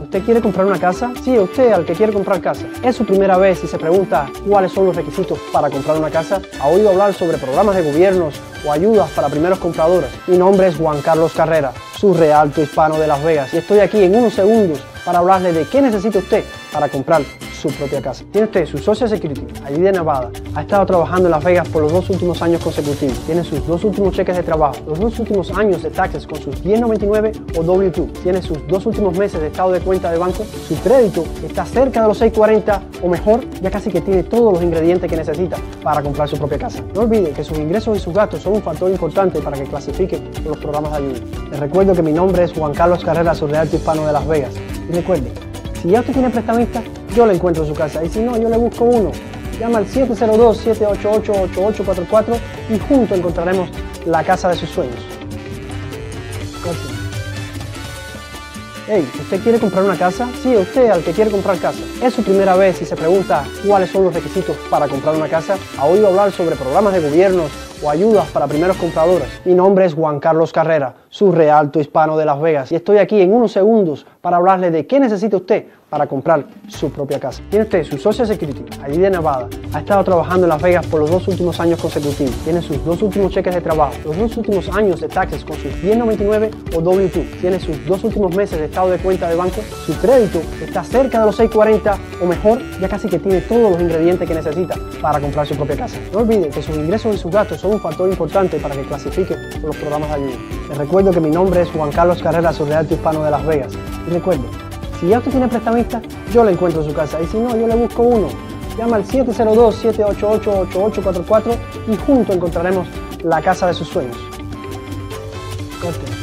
¿usted quiere comprar una casa? Sí, usted al que quiere comprar casa. ¿Es su primera vez y se pregunta cuáles son los requisitos para comprar una casa? ¿Ha oído hablar sobre programas de gobiernos o ayudas para primeros compradores? Mi nombre es Juan Carlos Carrera, su realto hispano de Las Vegas y estoy aquí en unos segundos para hablarle de qué necesita usted para comprar propia casa. Tiene usted su Social Security, de Nevada. Ha estado trabajando en Las Vegas por los dos últimos años consecutivos. Tiene sus dos últimos cheques de trabajo, los dos últimos años de taxes con sus 1099 o W2. Tiene sus dos últimos meses de estado de cuenta de banco. Su crédito está cerca de los 640 o mejor, ya casi que tiene todos los ingredientes que necesita para comprar su propia casa. No olvide que sus ingresos y sus gastos son un factor importante para que clasifique los programas de ayuda. Les recuerdo que mi nombre es Juan Carlos Carrera, su realto hispano de Las Vegas. Y recuerde, si ya usted tiene prestamista, yo le encuentro en su casa. Y si no, yo le busco uno. Llama al 702-788-8844 y juntos encontraremos la casa de sus sueños. Hey, ¿usted quiere comprar una casa? Sí, usted al que quiere comprar casa. ¿Es su primera vez y se pregunta cuáles son los requisitos para comprar una casa? ¿Ha oído hablar sobre programas de gobiernos o ayudas para primeros compradores? Mi nombre es Juan Carlos Carrera, su realto hispano de Las Vegas, y estoy aquí en unos segundos para hablarle de qué necesita usted para comprar su propia casa. Tiene usted su Social Security, allí de Nevada. Ha estado trabajando en Las Vegas por los dos últimos años consecutivos. Tiene sus dos últimos cheques de trabajo, los dos últimos años de taxes con sus 1099 o W2. Tiene sus dos últimos meses de estado de cuenta de banco. Su crédito está cerca de los 640 o mejor, ya casi que tiene todos los ingredientes que necesita para comprar su propia casa. No olvide que sus ingresos y sus gastos son un factor importante para que clasifique los programas de ayuda. Les recuerdo que mi nombre es Juan Carlos Carrera, su realto hispano de Las Vegas. Y recuerde, si ya usted tiene prestamista, yo le encuentro en su casa. Y si no, yo le busco uno. Llama al 702-788-8844 y juntos encontraremos la casa de sus sueños. Corte.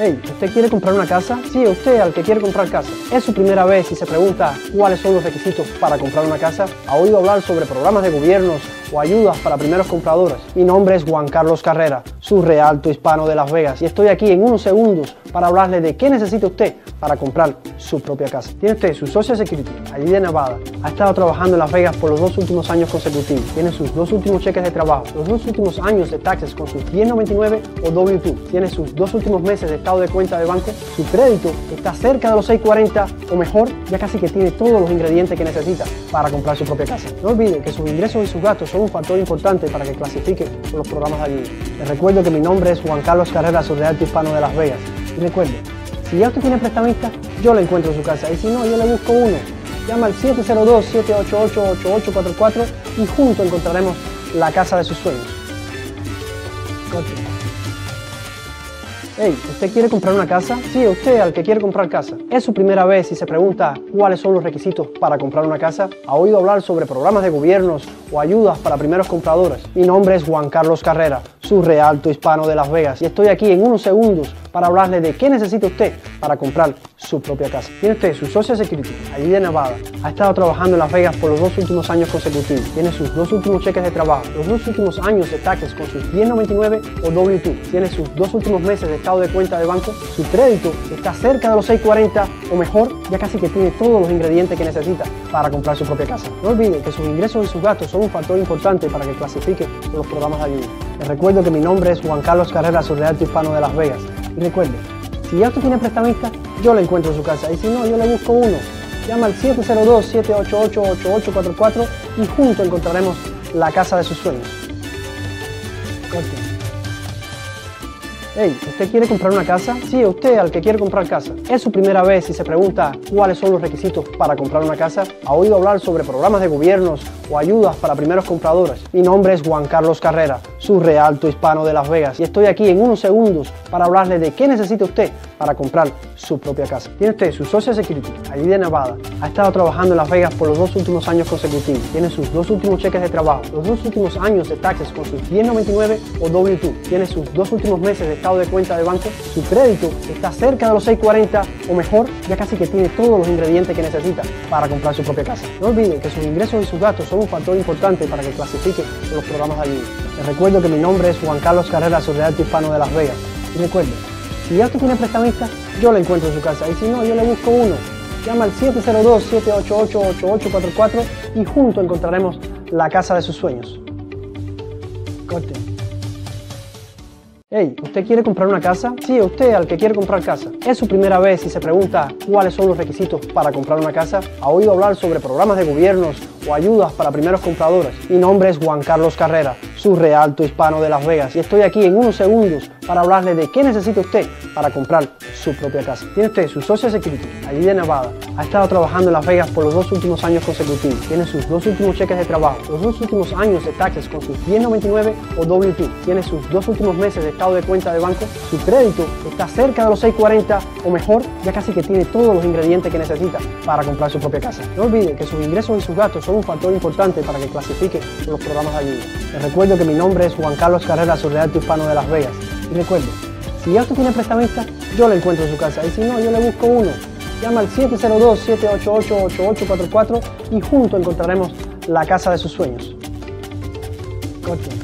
Hey, ¿usted quiere comprar una casa? Sí, usted al que quiere comprar casa. ¿Es su primera vez y se pregunta cuáles son los requisitos para comprar una casa? ¿Ha oído hablar sobre programas de gobiernos o ayudas para primeros compradores? Mi nombre es Juan Carlos Carrera, su realto hispano de Las Vegas, y estoy aquí en unos segundos para hablarle de qué necesita usted para comprar su propia casa. Tiene usted su Social Security, allí de Nevada. Ha estado trabajando en Las Vegas por los dos últimos años consecutivos. Tiene sus dos últimos cheques de trabajo, los dos últimos años de taxes con sus 1099 o W2. Tiene sus dos últimos meses de estado de cuenta de banco. Su crédito está cerca de los 640 o mejor, ya casi que tiene todos los ingredientes que necesita para comprar su propia casa. No olvide que sus ingresos y sus gastos son un factor importante para que clasifique los programas de ayuda. Les recuerdo que mi nombre es Juan Carlos Carrera, su realto hispano de Las Vegas. Y recuerde, si ya usted tiene prestamista, yo le encuentro en su casa. Y si no, yo le busco uno. Llama al 702-788-8844 y juntos encontraremos la casa de sus sueños. Corte. Hey, ¿usted quiere comprar una casa? Sí, usted al que quiere comprar casa. ¿Es su primera vez y se pregunta cuáles son los requisitos para comprar una casa? ¿Ha oído hablar sobre programas de gobiernos o ayudas para primeros compradores? Mi nombre es Juan Carlos Carrera, su realto hispano de Las Vegas, y estoy aquí en unos segundos para hablarle de qué necesita usted para comprar su propia casa. Tiene usted su Social Security, allí de Nevada. Ha estado trabajando en Las Vegas por los dos últimos años consecutivos. Tiene sus dos últimos cheques de trabajo, los dos últimos años de taxes con sus 1099 o W2. Tiene sus dos últimos meses de de cuenta de banco. Su crédito está cerca de los 640 o mejor, ya casi que tiene todos los ingredientes que necesita para comprar su propia casa. No olvide que sus ingresos y sus gastos son un factor importante para que clasifique los programas de ayuda. Les recuerdo que mi nombre es Juan Carlos Carrera, su realto hispano de Las Vegas. Y recuerde, si ya usted tiene prestamista, yo le encuentro en su casa. Y si no, yo le busco uno. Llama al 702-788-8844 y juntos encontraremos la casa de sus sueños. Corte. Hey, ¿usted quiere comprar una casa? Sí, usted al que quiere comprar casa. ¿Es su primera vez y se pregunta cuáles son los requisitos para comprar una casa? ¿Ha oído hablar sobre programas de gobiernos o ayudas para primeros compradores? Mi nombre es Juan Carlos Carrera, su realto hispano de Las Vegas, y estoy aquí en unos segundos para hablarle de qué necesita usted para comprar su propia casa. Tiene usted su Social Security, allí de Nevada. Ha estado trabajando en Las Vegas por los dos últimos años consecutivos. Tiene sus dos últimos cheques de trabajo, los dos últimos años de taxes con sus 1099 o W2. Tiene sus dos últimos meses de de cuenta de banco. Su crédito está cerca de los 640 o mejor, ya casi que tiene todos los ingredientes que necesita para comprar su propia casa. No olvide que sus ingresos y sus gastos son un factor importante para que clasifique los programas de ayuda. Les recuerdo que mi nombre es Juan Carlos Carrera, su realto hispano de Las Vegas. Y recuerde, si ya usted tiene prestamista, yo le encuentro en su casa. Y si no, yo le busco uno. Llama al 702-788-8844 y juntos encontraremos la casa de sus sueños. Corte. Hey, ¿usted quiere comprar una casa? Sí, usted al que quiere comprar casa. ¿Es su primera vez y se pregunta cuáles son los requisitos para comprar una casa? ¿Ha oído hablar sobre programas de gobiernos o ayudas para primeros compradores? Mi nombre es Juan Carlos Carrera, su realto hispano de Las Vegas y estoy aquí en unos segundos para hablarle de qué necesita usted para comprar su propia casa. Tiene usted su Social Security, allí de Nevada, ha estado trabajando en Las Vegas por los dos últimos años consecutivos, tiene sus dos últimos cheques de trabajo, los dos últimos años de taxes con sus 1099 o W2, tiene sus dos últimos meses de estado de cuenta de banco, su crédito está cerca de los 640 o mejor, ya casi que tiene todos los ingredientes que necesita para comprar su propia casa. No olvide que sus ingresos y sus gastos son un factor importante para que clasifique los programas de ayuda. Les recuerdo que mi nombre es Juan Carlos Carrera, su realto hispano de Las Vegas. Y recuerde, si ya usted tiene prestamista, yo le encuentro en su casa. Y si no, yo le busco uno. Llama al 702-788-8844 y juntos encontraremos la casa de sus sueños. Corte.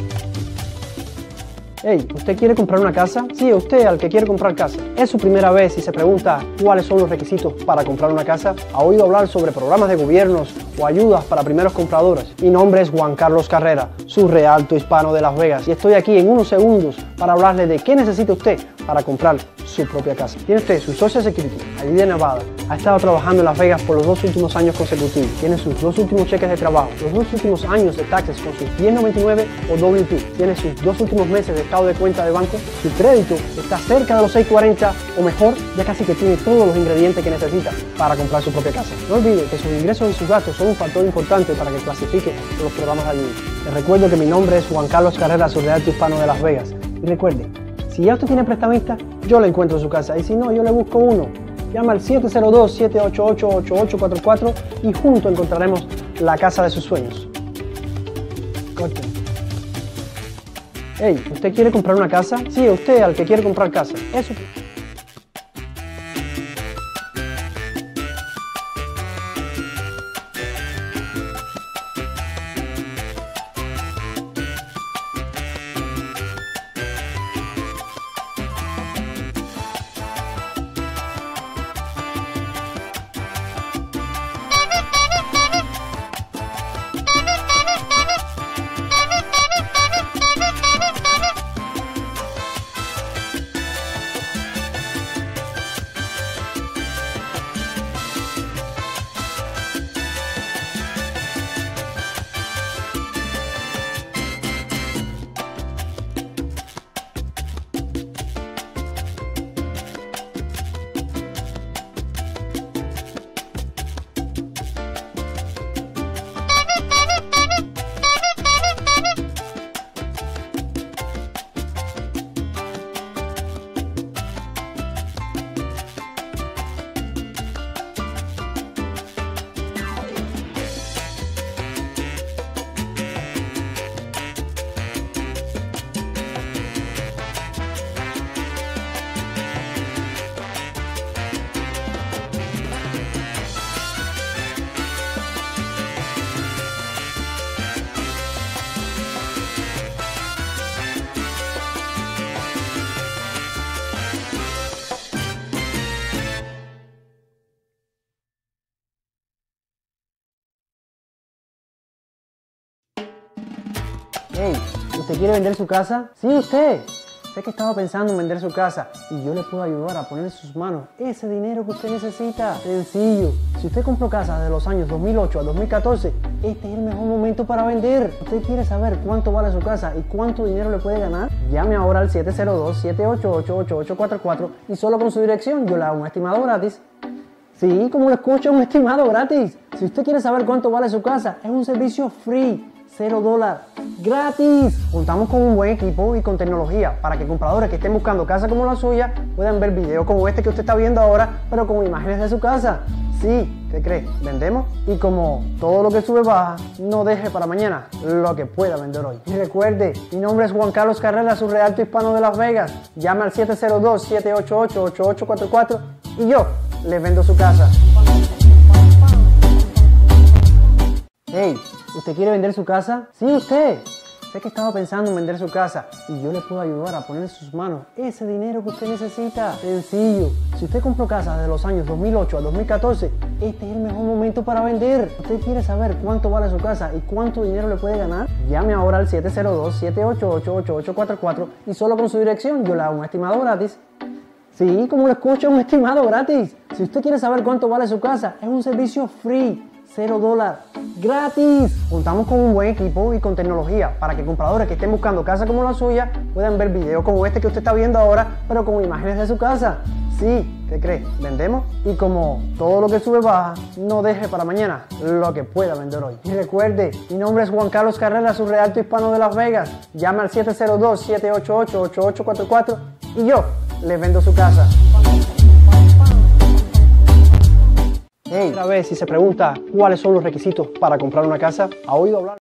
Hey, ¿usted quiere comprar una casa? Sí, usted al que quiere comprar casa. ¿Es su primera vez y se pregunta cuáles son los requisitos para comprar una casa? ¿Ha oído hablar sobre programas de gobiernos o ayudas para primeros compradores? Mi nombre es Juan Carlos Carrera, su realto hispano de Las Vegas y estoy aquí en unos segundos para hablarle de qué necesita usted para comprar su propia casa. Tiene usted su Social Security, allí de Nevada. Ha estado trabajando en Las Vegas por los dos últimos años consecutivos. Tiene sus dos últimos cheques de trabajo, los dos últimos años de taxes con sus 1099 o W2. Tiene sus dos últimos meses de estado de cuenta de banco. Su crédito está cerca de los 640 o mejor, ya casi que tiene todos los ingredientes que necesita para comprar su propia casa. No olvide que sus ingresos y sus gastos son un factor importante para que clasifique los programas de ayuda. Les recuerdo que mi nombre es Juan Carlos Carrera, su realto hispano de Las Vegas. Y recuerde, si ya usted tiene prestamista, yo le encuentro en su casa. Y si no, yo le busco uno. Llama al 702-788-8844 y juntos encontraremos la casa de sus sueños. Corte. Hey, ¿usted quiere comprar una casa? Sí, usted al que quiere comprar casa. Eso. ¿Usted quiere vender su casa? Sí, usted. Sé que estaba pensando en vender su casa y yo le puedo ayudar a poner en sus manos ese dinero que usted necesita. Sencillo. Si usted compró casa de los años 2008 a 2014, este es el mejor momento para vender. ¿Usted quiere saber cuánto vale su casa y cuánto dinero le puede ganar? Llame ahora al 702-788-8844 y solo con su dirección yo le hago un estimado gratis. Sí, como lo escucho, un estimado gratis. Si usted quiere saber cuánto vale su casa, es un servicio free. 0 dólares, gratis. Contamos con un buen equipo y con tecnología para que compradores que estén buscando casa como la suya puedan ver videos como este que usted está viendo ahora, pero con imágenes de su casa. Sí, ¿qué cree? Vendemos y como todo lo que sube baja, no deje para mañana lo que pueda vender hoy. Y recuerde, mi nombre es Juan Carlos Carrera, su realto hispano de Las Vegas. Llame al 702-788-8844 y yo les vendo su casa. Hey, ¿usted quiere vender su casa? Sí, usted. sé que estaba pensando en vender su casa y yo le puedo ayudar a poner en sus manos ese dinero que usted necesita. Sencillo, si usted compró casa de los años 2008 a 2014, este es el mejor momento para vender. ¿Usted quiere saber cuánto vale su casa y cuánto dinero le puede ganar? Llame ahora al 702-788-8844 y solo con su dirección yo le hago un estimado gratis. Sí, como lo escucho, un estimado gratis. Si usted quiere saber cuánto vale su casa, es un servicio free, cero dólar, gratis. Contamos con un buen equipo y con tecnología para que compradores que estén buscando casa como la suya puedan ver videos como este que usted está viendo ahora, pero con imágenes de su casa. Sí, ¿qué cree? Vendemos y como todo lo que sube baja, no deje para mañana lo que pueda vender hoy. Y recuerde, mi nombre es Juan Carlos Carrera, su realto hispano de Las Vegas. Llame al 702-788-8844 y yo le vendo su casa. Otra vez, si se pregunta cuáles son los requisitos para comprar una casa, ¿ha oído hablar?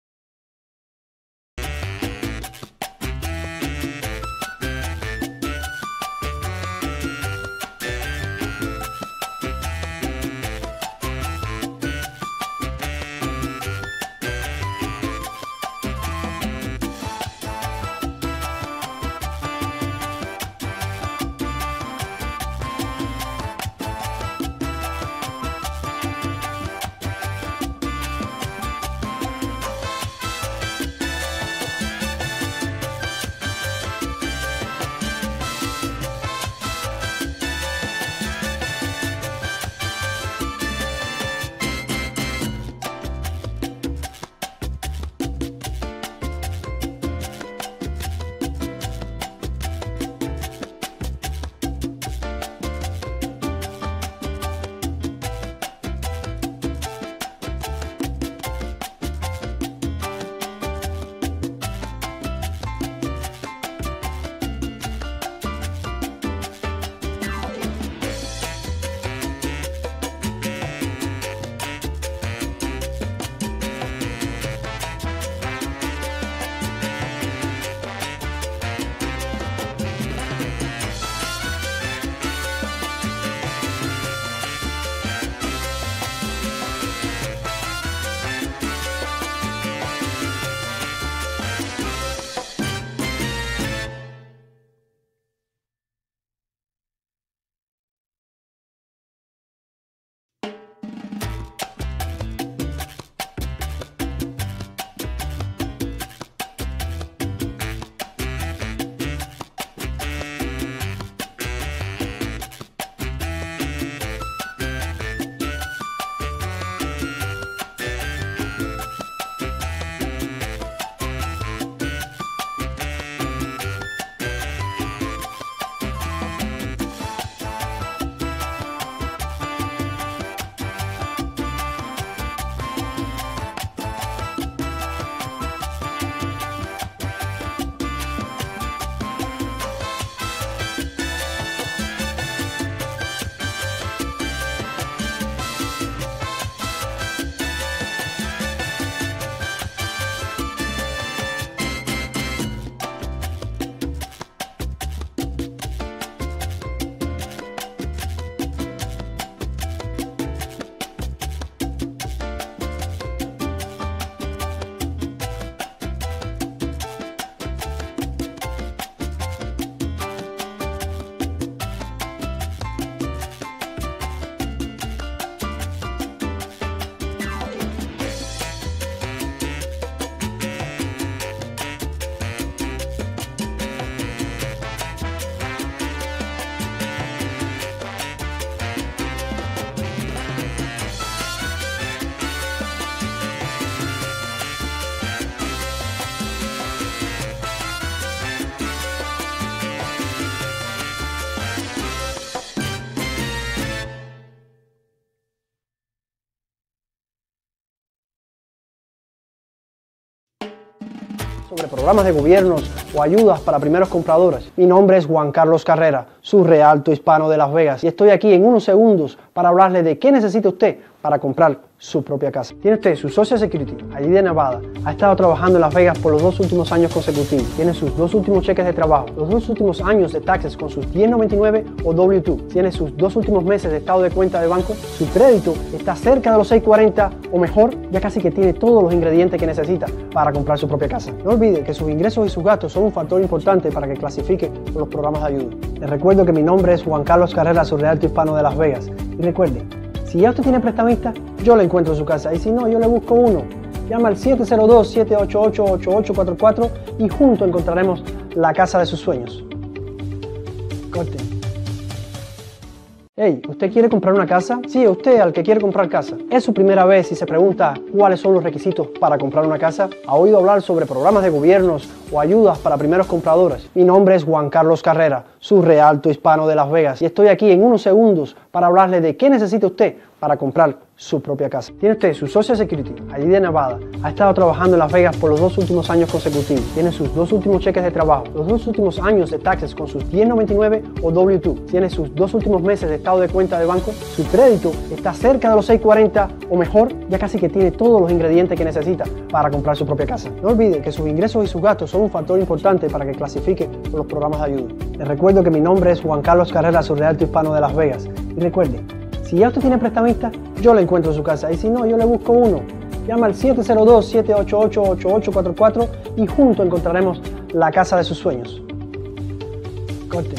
Sobre programas de gobiernos o ayudas para primeros compradores. Mi nombre es Juan Carlos Carrera. Su realto hispano de Las Vegas. Y estoy aquí en unos segundos para hablarle de qué necesita usted para comprar su propia casa. Tiene usted su Social Security, allí de Nevada, ha estado trabajando en Las Vegas por los dos últimos años consecutivos, tiene sus dos últimos cheques de trabajo, los dos últimos años de taxes con sus 1099 o W2, tiene sus dos últimos meses de estado de cuenta de banco, su crédito está cerca de los 640 o mejor, ya casi que tiene todos los ingredientes que necesita para comprar su propia casa. No olvide que sus ingresos y sus gastos son un factor importante para que clasifique los programas de ayuda. Les recuerdo que mi nombre es Juan Carlos Carrera, su Realto Hispano de Las Vegas. Y recuerde, si ya usted tiene prestamista, yo le encuentro en su casa. Y si no, yo le busco uno. Llama al 702-788-8844 y juntos encontraremos la casa de sus sueños. Corte. Hey, ¿usted quiere comprar una casa? Sí, usted al que quiere comprar casa. ¿Es su primera vez y se pregunta cuáles son los requisitos para comprar una casa? ¿Ha oído hablar sobre programas de gobiernos o ayudas para primeros compradores? Mi nombre es Juan Carlos Carrera, su realto hispano de Las Vegas, y estoy aquí en unos segundos para hablarle de qué necesita usted para comprar su propia casa. Tiene usted su Social Security, allí de Nevada, ha estado trabajando en Las Vegas por los dos últimos años consecutivos, tiene sus dos últimos cheques de trabajo, los dos últimos años de taxes con sus 1099 o W2, tiene sus dos últimos meses de estado de cuenta de banco, su crédito está cerca de los 640 o mejor, ya casi que tiene todos los ingredientes que necesita para comprar su propia casa. No olvide que sus ingresos y sus gastos son un factor importante para que clasifique por los programas de ayuda. Les recuerdo que mi nombre es Juan Carlos Carrera, su Hispano de Las Vegas. Y recuerde, si ya usted tiene prestamista, yo le encuentro en su casa. Y si no, yo le busco uno. Llama al 702-788-8844 y juntos encontraremos la casa de sus sueños. Corte.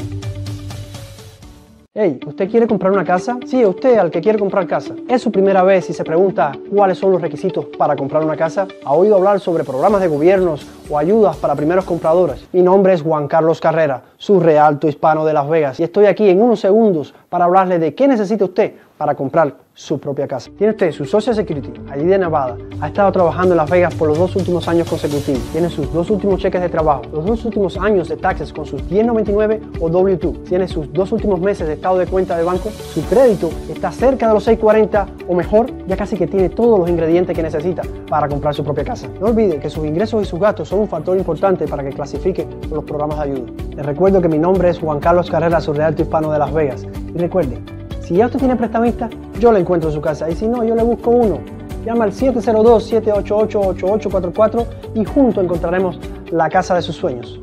Hey, ¿usted quiere comprar una casa? Sí, usted al que quiere comprar casa. ¿Es su primera vez y se pregunta cuáles son los requisitos para comprar una casa? ¿Ha oído hablar sobre programas de gobiernos o ayudas para primeros compradores? Mi nombre es Juan Carlos Carrera, su realto hispano de Las Vegas, y estoy aquí en unos segundos para hablarle de qué necesita usted para comprar su propia casa. Tiene usted su Social Security, allí de Nevada, ha estado trabajando en Las Vegas por los dos últimos años consecutivos, tiene sus dos últimos cheques de trabajo, los dos últimos años de taxes con sus 1099 o W2, tiene sus dos últimos meses de estado de cuenta de banco, su crédito está cerca de los 640 o mejor, ya casi que tiene todos los ingredientes que necesita para comprar su propia casa. No olvide que sus ingresos y sus gastos son un factor importante para que clasifique los programas de ayuda. Les recuerdo que mi nombre es Juan Carlos Carrera, su Realto Hispano de Las Vegas. Y recuerde, si ya usted tiene prestamista, yo le encuentro en su casa. Y si no, yo le busco uno. Llama al 702-788-8844 y juntos encontraremos la casa de sus sueños.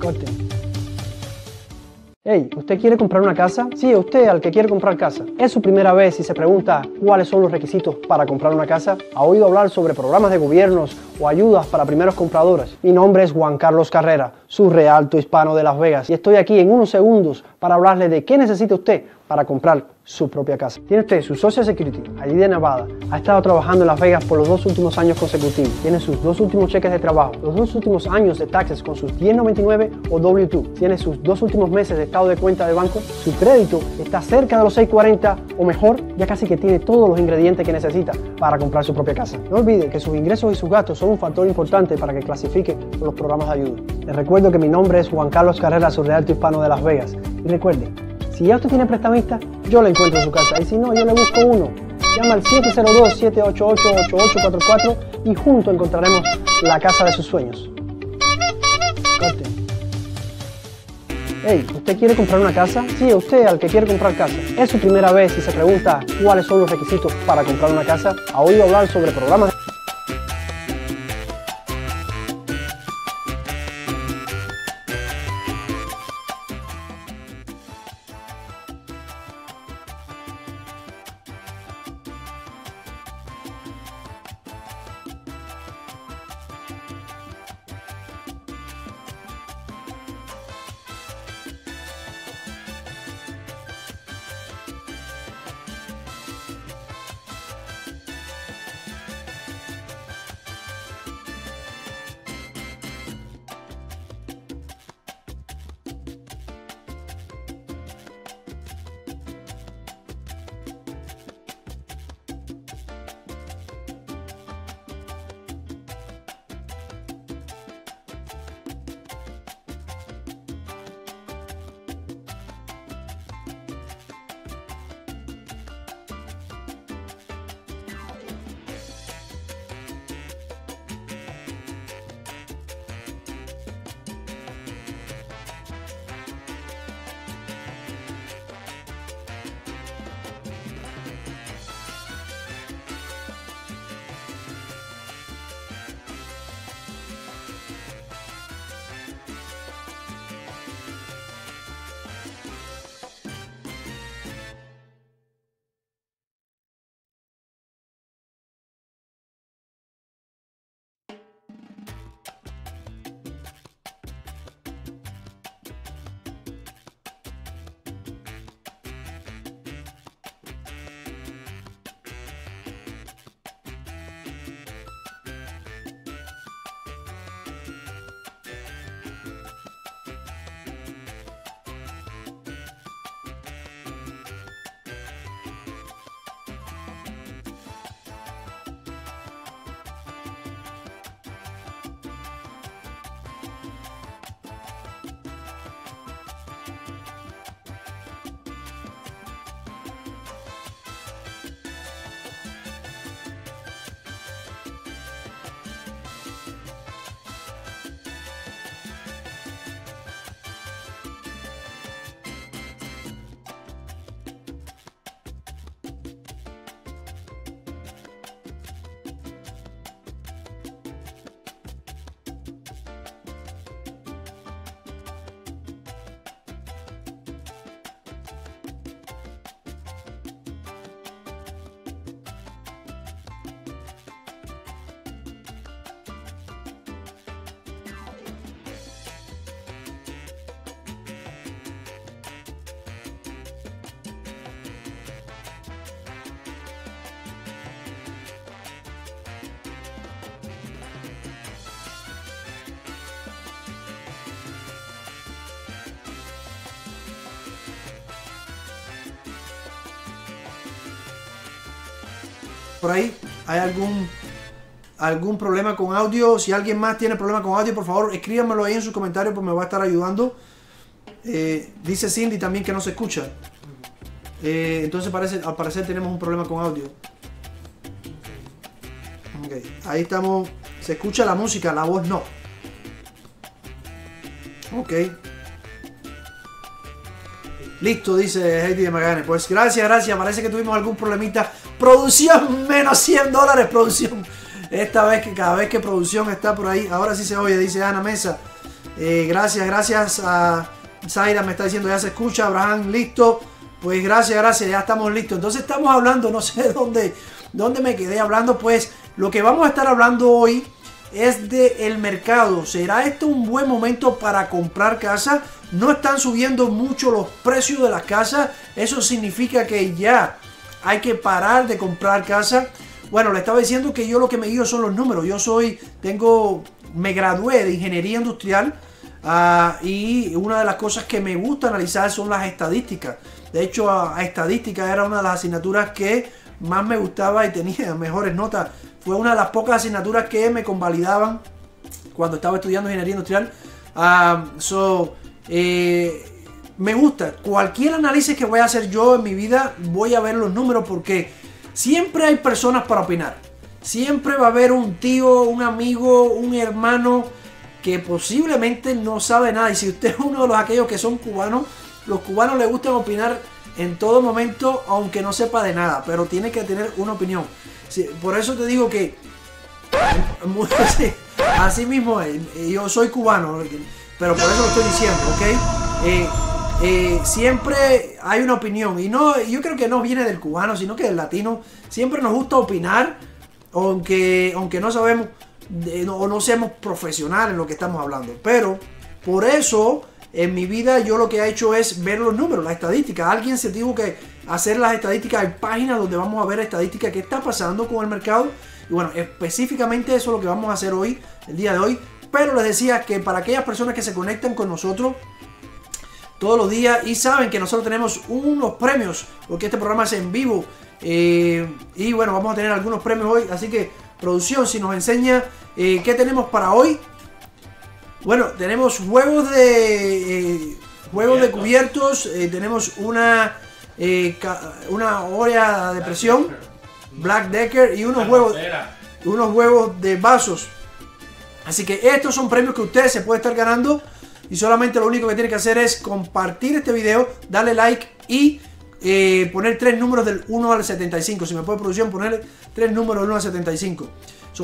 Corte. Hey, ¿usted quiere comprar una casa? Sí, usted al que quiere comprar casa. ¿Es su primera vez y se pregunta cuáles son los requisitos para comprar una casa? ¿Ha oído hablar sobre programas de gobiernos o ayudas para primeros compradores? Mi nombre es Juan Carlos Carrera, su realto hispano de Las Vegas, y estoy aquí en unos segundos para hablarle de qué necesita usted para comprar su propia casa. Tiene usted su Social Security, allí de Nevada, ha estado trabajando en Las Vegas por los dos últimos años consecutivos, tiene sus dos últimos cheques de trabajo, los dos últimos años de taxes con sus 1099 o W2, tiene sus dos últimos meses de estado de cuenta de banco, su crédito está cerca de los 640 o mejor, ya casi que tiene todos los ingredientes que necesita para comprar su propia casa. No olvide que sus ingresos y sus gastos son un factor importante para que clasifique por los programas de ayuda. Les recuerdo que mi nombre es Juan Carlos Carrera, su Realto Hispano de Las Vegas. Y recuerde, si ya usted tiene prestamista, yo le encuentro en su casa. Y si no, yo le busco uno. Llama al 702-788-8844 y juntos encontraremos la casa de sus sueños. Corte. Hey, ¿usted quiere comprar una casa? Sí, usted al que quiere comprar casa. ¿Es su primera vez y se pregunta cuáles son los requisitos para comprar una casa? ¿Ha oído hablar sobre programas? Por ahí hay algún algún problema con audio. Si alguien más tiene problema con audio, por favor, escríbanmelo ahí en sus comentarios, pues me va a estar ayudando. Eh, dice Cindy también que no se escucha. Eh, entonces parece, al parecer tenemos un problema con audio. ahí estamos. Se escucha la música, la voz no. Ok. Listo, dice Heidi de Maganes. Pues gracias, gracias. Parece que tuvimos algún problemita. Producción, menos 100 dólares, producción. Esta vez que cada vez que producción está por ahí, ahora sí se oye, dice Ana Mesa. Eh, gracias, gracias a Zaira, me está diciendo ya se escucha. Abraham, listo. Pues gracias, gracias, ya estamos listos. Entonces estamos hablando, no sé dónde, dónde me quedé hablando. Pues lo que vamos a estar hablando hoy es de el mercado. ¿Será esto un buen momento para comprar casa? No están subiendo mucho los precios de las casas. Eso significa que ya hay que parar de comprar casa. Bueno, le estaba diciendo que yo lo que me guío son los números. Yo soy, tengo, me gradué de ingeniería industrial ah, y una de las cosas que me gusta analizar son las estadísticas. De hecho, estadística era una de las asignaturas que más me gustaba y tenía mejores notas. Fue una de las pocas asignaturas que me convalidaban cuando estaba estudiando ingeniería industrial. Eh, me gusta. Cualquier análisis que voy a hacer yo en mi vida, voy a ver los números porque Siempre hay personas para opinar. Siempre va a haber un tío, un amigo, un hermano que posiblemente no sabe nada. Y si usted es uno de los aquellos que son cubanos, los cubanos les gusta opinar en todo momento, aunque no sepa de nada, pero tiene que tener una opinión. por eso te digo que así mismo yo soy cubano, pero por eso lo estoy diciendo, ¿ok? Eh, eh, siempre hay una opinión. Y no, yo creo que no viene del cubano, sino que del latino. Siempre nos gusta opinar, aunque, aunque no sabemos o no seamos profesionales en lo que estamos hablando. Pero por eso en mi vida yo lo que he hecho es ver los números, las estadísticas. Alguien se tuvo que hacer las estadísticas. Hay páginas donde vamos a ver estadísticas, qué está pasando con el mercado. Y bueno, específicamente eso es lo que vamos a hacer hoy, el día de hoy. Pero les decía que para aquellas personas que se conectan con nosotros, todos los días y saben que nosotros tenemos unos premios porque este programa es en vivo eh, y bueno vamos a tener algunos premios hoy así que producción si nos enseña eh, qué tenemos para hoy bueno tenemos juegos de eh, juegos de cubiertos. tenemos una una olla de presión Black Decker y unos huevos unos huevos de vasos. Así que estos son premios que ustedes se pueden estar ganando y solamente lo único que tiene que hacer es compartir este video, darle like y eh, poner tres números del 1 al 75. Si me puede producción, ponerle tres números del 1 al 75.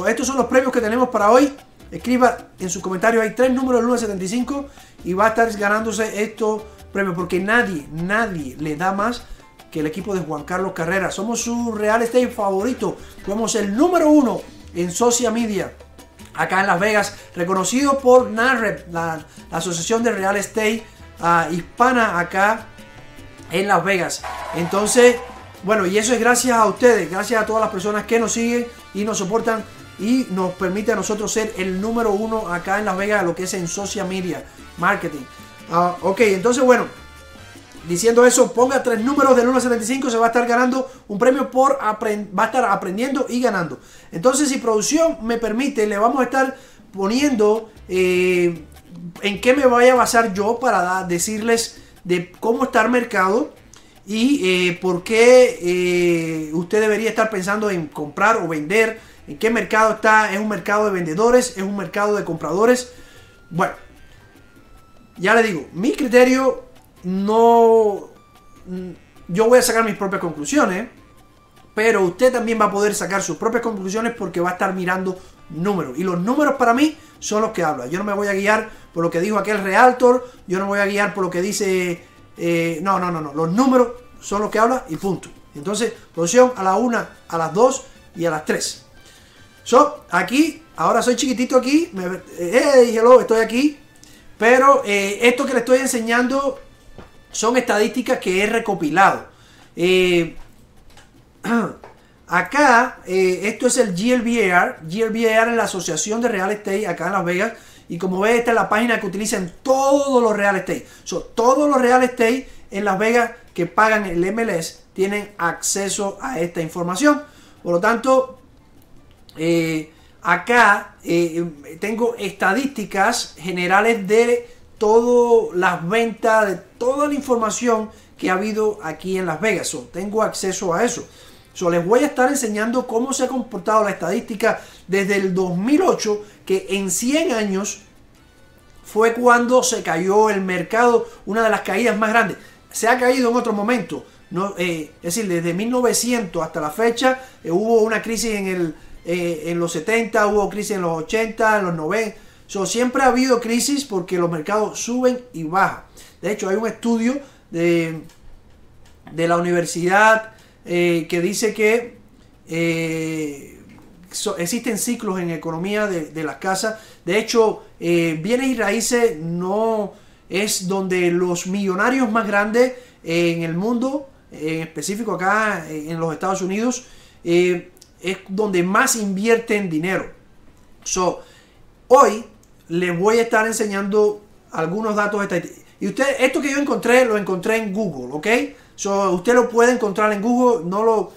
estos son los premios que tenemos para hoy. Escriba en sus comentarios, hay tres números del 1 al 75 y va a estar ganándose estos premios porque nadie, nadie le da más que el equipo de Juan Carlos Carrera. Somos su real estate favorito. Somos el número uno en social media acá en Las Vegas, reconocido por NAREP, la, Asociación de Real Estate ah, Hispana acá en Las Vegas. Entonces, bueno, y eso es gracias a ustedes, gracias a todas las personas que nos siguen y nos soportan y nos permite a nosotros ser el número uno acá en Las Vegas, lo que es en social media marketing. Ah, ok, entonces bueno, Diciendo eso, ponga tres números del 1 al 75, se va a estar ganando un premio por va a estar aprendiendo y ganando. Entonces, si producción me permite, le vamos a estar poniendo eh, en qué me voy a basar yo para decirles de cómo está el mercado y eh, por qué eh, usted debería estar pensando en comprar o vender, en qué mercado está, es un mercado de vendedores, es un mercado de compradores. Bueno, ya le digo, mi criterio no... Yo voy a sacar mis propias conclusiones, pero usted también va a poder sacar sus propias conclusiones porque va a estar mirando números. Y los números para mí son los que hablan. Yo no me voy a guiar por lo que dijo aquel realtor, yo no me voy a guiar por lo que dice... Eh, no, no, no, no. Los números son los que hablan y punto. Entonces, producción a la una, a las dos y a las tres. So, aquí, ahora soy chiquitito aquí. Me, eh, hello, estoy aquí. Pero eh, esto que le estoy enseñando son estadísticas que he recopilado. Eh, acá, eh, esto es el GLBAR. GLBAR es la Asociación de Real Estate acá en Las Vegas. Y como ves, esta es la página que utilizan todos los real estate. todos los real estate en Las Vegas que pagan el MLS tienen acceso a esta información. Por lo tanto, eh, acá eh, tengo estadísticas generales de todas las ventas, de toda la información que ha habido aquí en Las Vegas. tengo acceso a eso. So, les voy a estar enseñando cómo se ha comportado la estadística desde el 2008, que en 100 años fue cuando se cayó el mercado, una de las caídas más grandes. Se ha caído en otro momento, no, eh, es decir, desde 1900 hasta la fecha eh, hubo una crisis en, el, eh, en los 70, hubo crisis en los 80, en los 90. So, siempre ha habido crisis porque los mercados suben y bajan. De hecho, hay un estudio de, de la universidad que dice que existen ciclos en economía de, las casas. De hecho, eh, bienes y raíces no es donde los millonarios más grandes en el mundo, en específico acá en los Estados Unidos, eh, es donde más invierten dinero. So, hoy les voy a estar enseñando algunos datos. Y usted, esto que yo encontré, lo encontré en Google, ¿ok? So, usted lo puede encontrar en Google, no lo...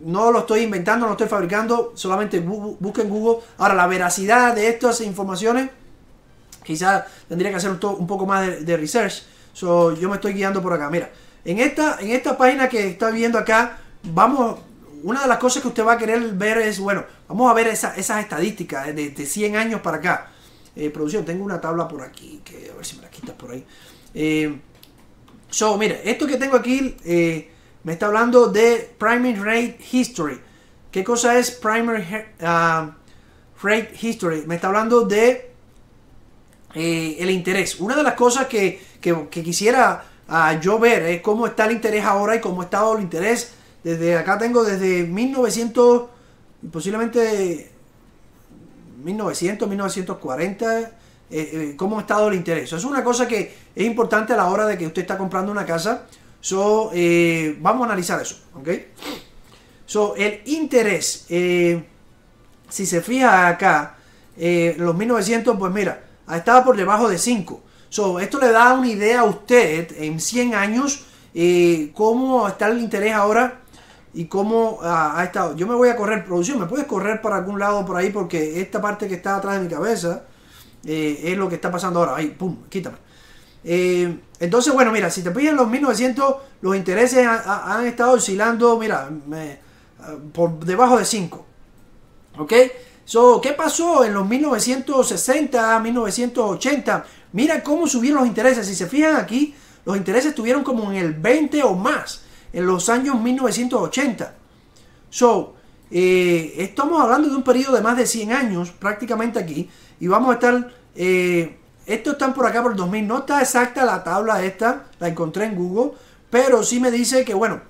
No lo estoy inventando, no lo estoy fabricando, solamente busquen Google. Ahora, la veracidad de estas informaciones, quizás tendría que hacer un, poco más de, research. So, yo me estoy guiando por acá. Mira, en esta, en esta página que está viendo acá, vamos, una de las cosas que usted va a querer ver es, bueno, vamos a ver esas estadísticas de, de, 100 años para acá. Eh, producción, tengo una tabla por aquí, que a ver si me la quitas por ahí. Eh, so, mire, esto que tengo aquí... Eh, me está hablando de Primary Rate History. ¿Qué cosa es Primary uh, Rate History? Me está hablando de eh, el interés. Una de las cosas que, quisiera uh, yo ver es cómo está el interés ahora y cómo ha estado el interés. Desde acá tengo desde 1900, posiblemente 1900, 1940, eh, eh, cómo ha estado el interés. Eso es una cosa que es importante a la hora de que usted está comprando una casa So, eh, vamos a analizar eso, ¿ok? So, el interés, eh, si se fija acá, eh, los 1900, pues mira, estaba por debajo de 5. So, esto le da una idea a usted en 100 años cómo está el interés ahora y cómo ha estado. Yo me voy a correr producción, me puedes correr para algún lado por ahí porque esta parte que está atrás de mi cabeza es lo que está pasando ahora. Ahí, pum, quítame. Eh, entonces, bueno, mira, si te pillan los 1900, los intereses han, estado oscilando, mira, por debajo de 5. ¿Ok? So, ¿Qué pasó en los 1960, 1980? Mira cómo subieron los intereses. Si se fijan aquí, los intereses estuvieron como en el 20 o más en los años 1980. So, eh, estamos hablando de un periodo de más de 100 años prácticamente aquí y vamos a estar eh, estos están por acá por el 2000. No está exacta la tabla esta, la encontré en Google, pero sí me dice que, bueno,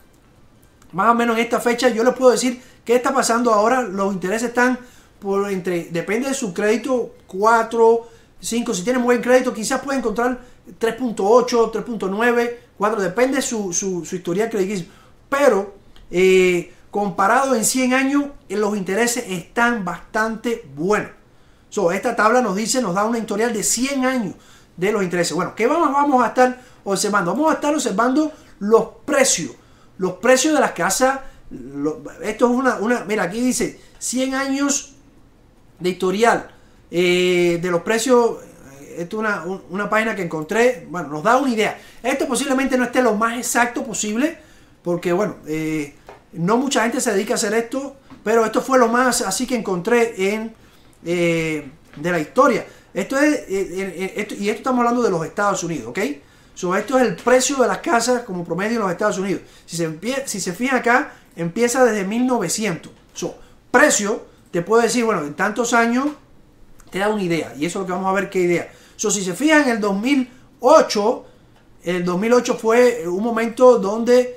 más o menos en esta fecha yo les puedo decir qué está pasando ahora. Los intereses están por entre, depende de su crédito, 4, 5. Si tienen buen crédito, quizás puede encontrar 3.8, 3.9, 4, depende de su, su, su historial crediticio. Pero eh, comparado en 100 años, los intereses están bastante buenos. So, esta tabla nos dice, nos da una historial de 100 años de los intereses. Bueno, ¿qué vamos, vamos a estar observando? Vamos a estar observando los precios. Los precios de las casas. esto es una, una, Mira, aquí dice 100 años de historial eh, de los precios. Esto es una, página que encontré. Bueno, nos da una idea. Esto posiblemente no esté lo más exacto posible. Porque, bueno, eh, no mucha gente se dedica a hacer esto. Pero esto fue lo más así que encontré en eh, de la historia. Esto es, eh, y esto estamos hablando de los Estados Unidos, ¿ok? So, esto es el precio de las casas como promedio en los Estados Unidos. Si se, si se fijan acá, empieza desde 1900. So, precio, te puedo decir, bueno, en tantos años, te da una idea. Y eso es lo que vamos a ver qué idea. So, si se fijan, en el 2008, el 2008 fue un momento donde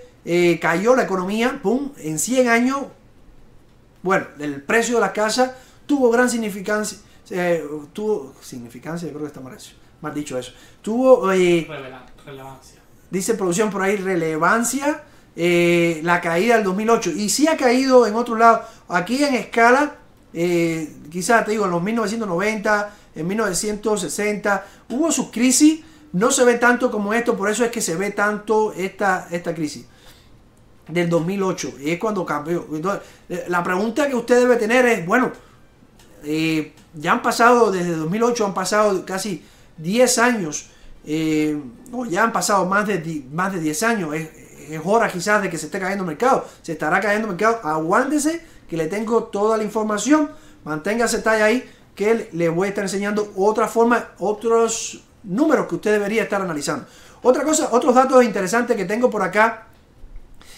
cayó la economía, pum, en 100 años, bueno, el precio de las casas tuvo gran significancia, eh, tuvo significancia, creo que está mal, dicho eso, tuvo eh, relevancia. Dice producción por ahí relevancia eh, la caída del 2008 y sí ha caído en otro lado, aquí en escala, quizás te digo en los 1990, en 1960, hubo su crisis, no se ve tanto como esto, por eso es que se ve tanto esta, esta crisis. del 2008. Y es cuando cambió. La pregunta que usted debe tener es, bueno, eh, ya han pasado, desde 2008 han pasado casi 10 años, eh, o ya han pasado más de, más de 10 años. Es, es hora quizás de que se esté cayendo el mercado. Se estará cayendo el mercado. Aguántese que le tengo toda la información. Manténgase ahí que le voy a estar enseñando otra forma, otros números que usted debería estar analizando. Otra cosa, otros datos interesantes que tengo por acá.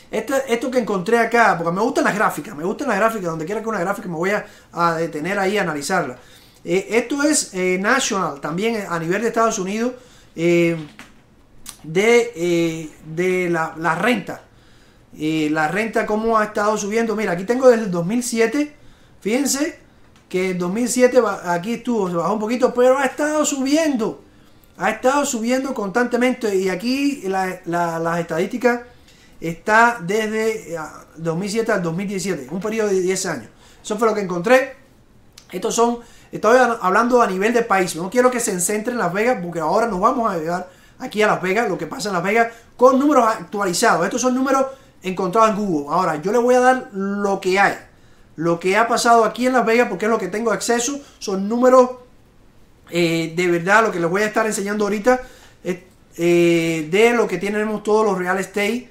Esto, esto que encontré acá, porque me gustan las gráficas, me gustan las gráficas, donde quiera que una gráfica me voy a, detener ahí a analizarla. Eh, esto es eh, national, también a nivel de Estados Unidos, eh, de, de la, la, renta. la renta, cómo ha estado subiendo. Mira, aquí tengo desde el 2007, fíjense que en 2007 aquí estuvo, se bajó un poquito, pero ha estado subiendo ha estado subiendo constantemente y aquí las la, estadísticas está desde 2007 eh, al 2017, un periodo de 10 años. Eso fue lo que encontré. Estos son, estoy hablando a nivel de país. No quiero que se centre en Las Vegas porque ahora nos vamos a llegar aquí a Las Vegas, lo que pasa en Las Vegas, con números actualizados. Estos son números encontrados en Google. Ahora, yo les voy a dar lo que hay. Lo que ha pasado aquí en Las Vegas, porque es lo que tengo acceso, son números eh, de verdad lo que les voy a estar enseñando ahorita es eh, de lo que tenemos todos los real estate,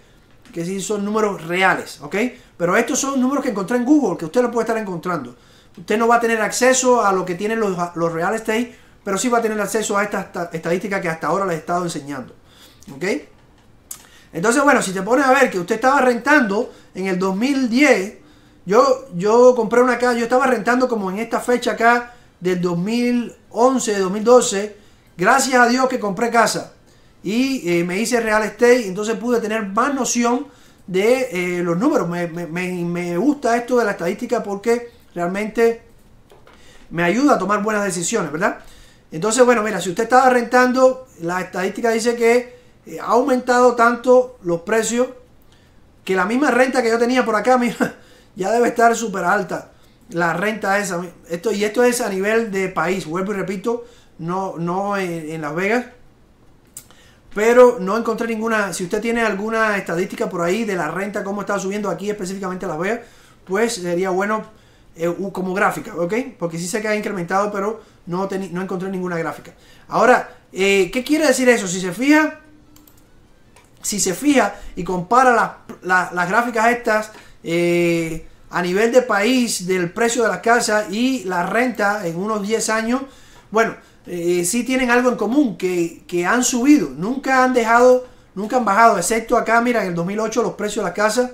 que sí son números reales, ¿ok? Pero estos son números que encontré en Google, que usted lo puede estar encontrando. Usted no va a tener acceso a lo que tienen los, los real estate, pero sí va a tener acceso a esta estadística que hasta ahora les he estado enseñando, ¿ok? Entonces, bueno, si te pones a ver que usted estaba rentando en el 2010, yo, yo compré una casa, yo estaba rentando como en esta fecha acá, del 2011, 2012, gracias a Dios que compré casa y eh, me hice real estate, entonces pude tener más noción de eh, los números. Me, me, gusta esto de la estadística porque realmente me ayuda a tomar buenas decisiones, ¿verdad? Entonces, bueno, mira, si usted estaba rentando, la estadística dice que eh, ha aumentado tanto los precios que la misma renta que yo tenía por acá, mira, ya debe estar súper alta la renta esa. Esto, y esto es a nivel de país, vuelvo y repito, no, no en, Las Vegas. Pero no encontré ninguna, si usted tiene alguna estadística por ahí de la renta, cómo está subiendo aquí específicamente Las Vegas, pues sería bueno eh, como gráfica, ¿ok? Porque sí sé que ha incrementado, pero no, no encontré ninguna gráfica. Ahora, eh, ¿qué quiere decir eso? Si se fija, si se fija y compara las gráficas estas, eh, a nivel de país del precio de la casa y la renta en unos 10 años, bueno, eh, sí tienen algo en común, que, han subido, nunca han dejado, nunca han bajado, excepto acá, mira, en el 2008 los precios de la casa,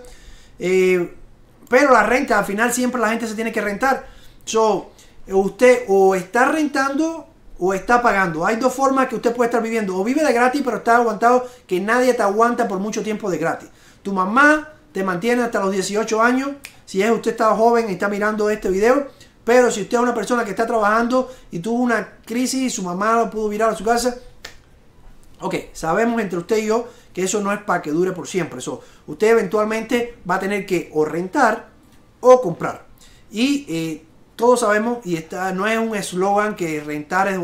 eh, pero la renta, al final siempre la gente se tiene que rentar. So, usted o está rentando o está pagando. Hay dos formas que usted puede estar viviendo. O vive de gratis, pero está aguantado, que nadie te aguanta por mucho tiempo de gratis. Tu mamá te mantiene hasta los 18 años si es usted está joven y está mirando este video. Pero si usted es una persona que está trabajando y tuvo una crisis y su mamá lo pudo virar a su casa, ok, sabemos entre usted y yo que eso no es para que dure por siempre. Eso, usted eventualmente va a tener que o rentar o comprar. Y eh, todos sabemos, y esta no es un eslogan que rentar es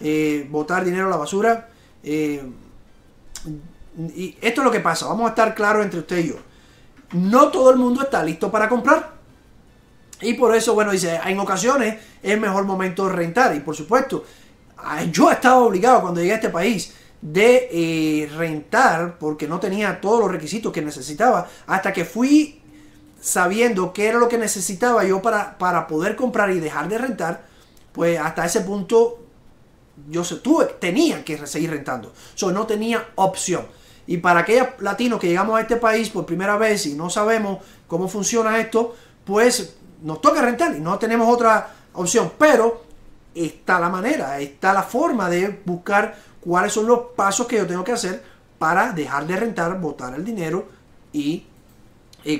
eh, botar dinero a la basura. Eh, y esto es lo que pasa, vamos a estar claros entre usted y yo no todo el mundo está listo para comprar. Y por eso, bueno, dice, en ocasiones es mejor momento de rentar. Y por supuesto, yo estaba obligado cuando llegué a este país de eh, rentar porque no tenía todos los requisitos que necesitaba hasta que fui sabiendo qué era lo que necesitaba yo para, para poder comprar y dejar de rentar, pues hasta ese punto yo tuve, tenía que seguir rentando. So, no tenía opción. Y para aquellos latinos que llegamos a este país por primera vez y no sabemos cómo funciona esto, pues nos toca rentar y no tenemos otra opción. Pero está la manera, está la forma de buscar cuáles son los pasos que yo tengo que hacer para dejar de rentar, botar el dinero y,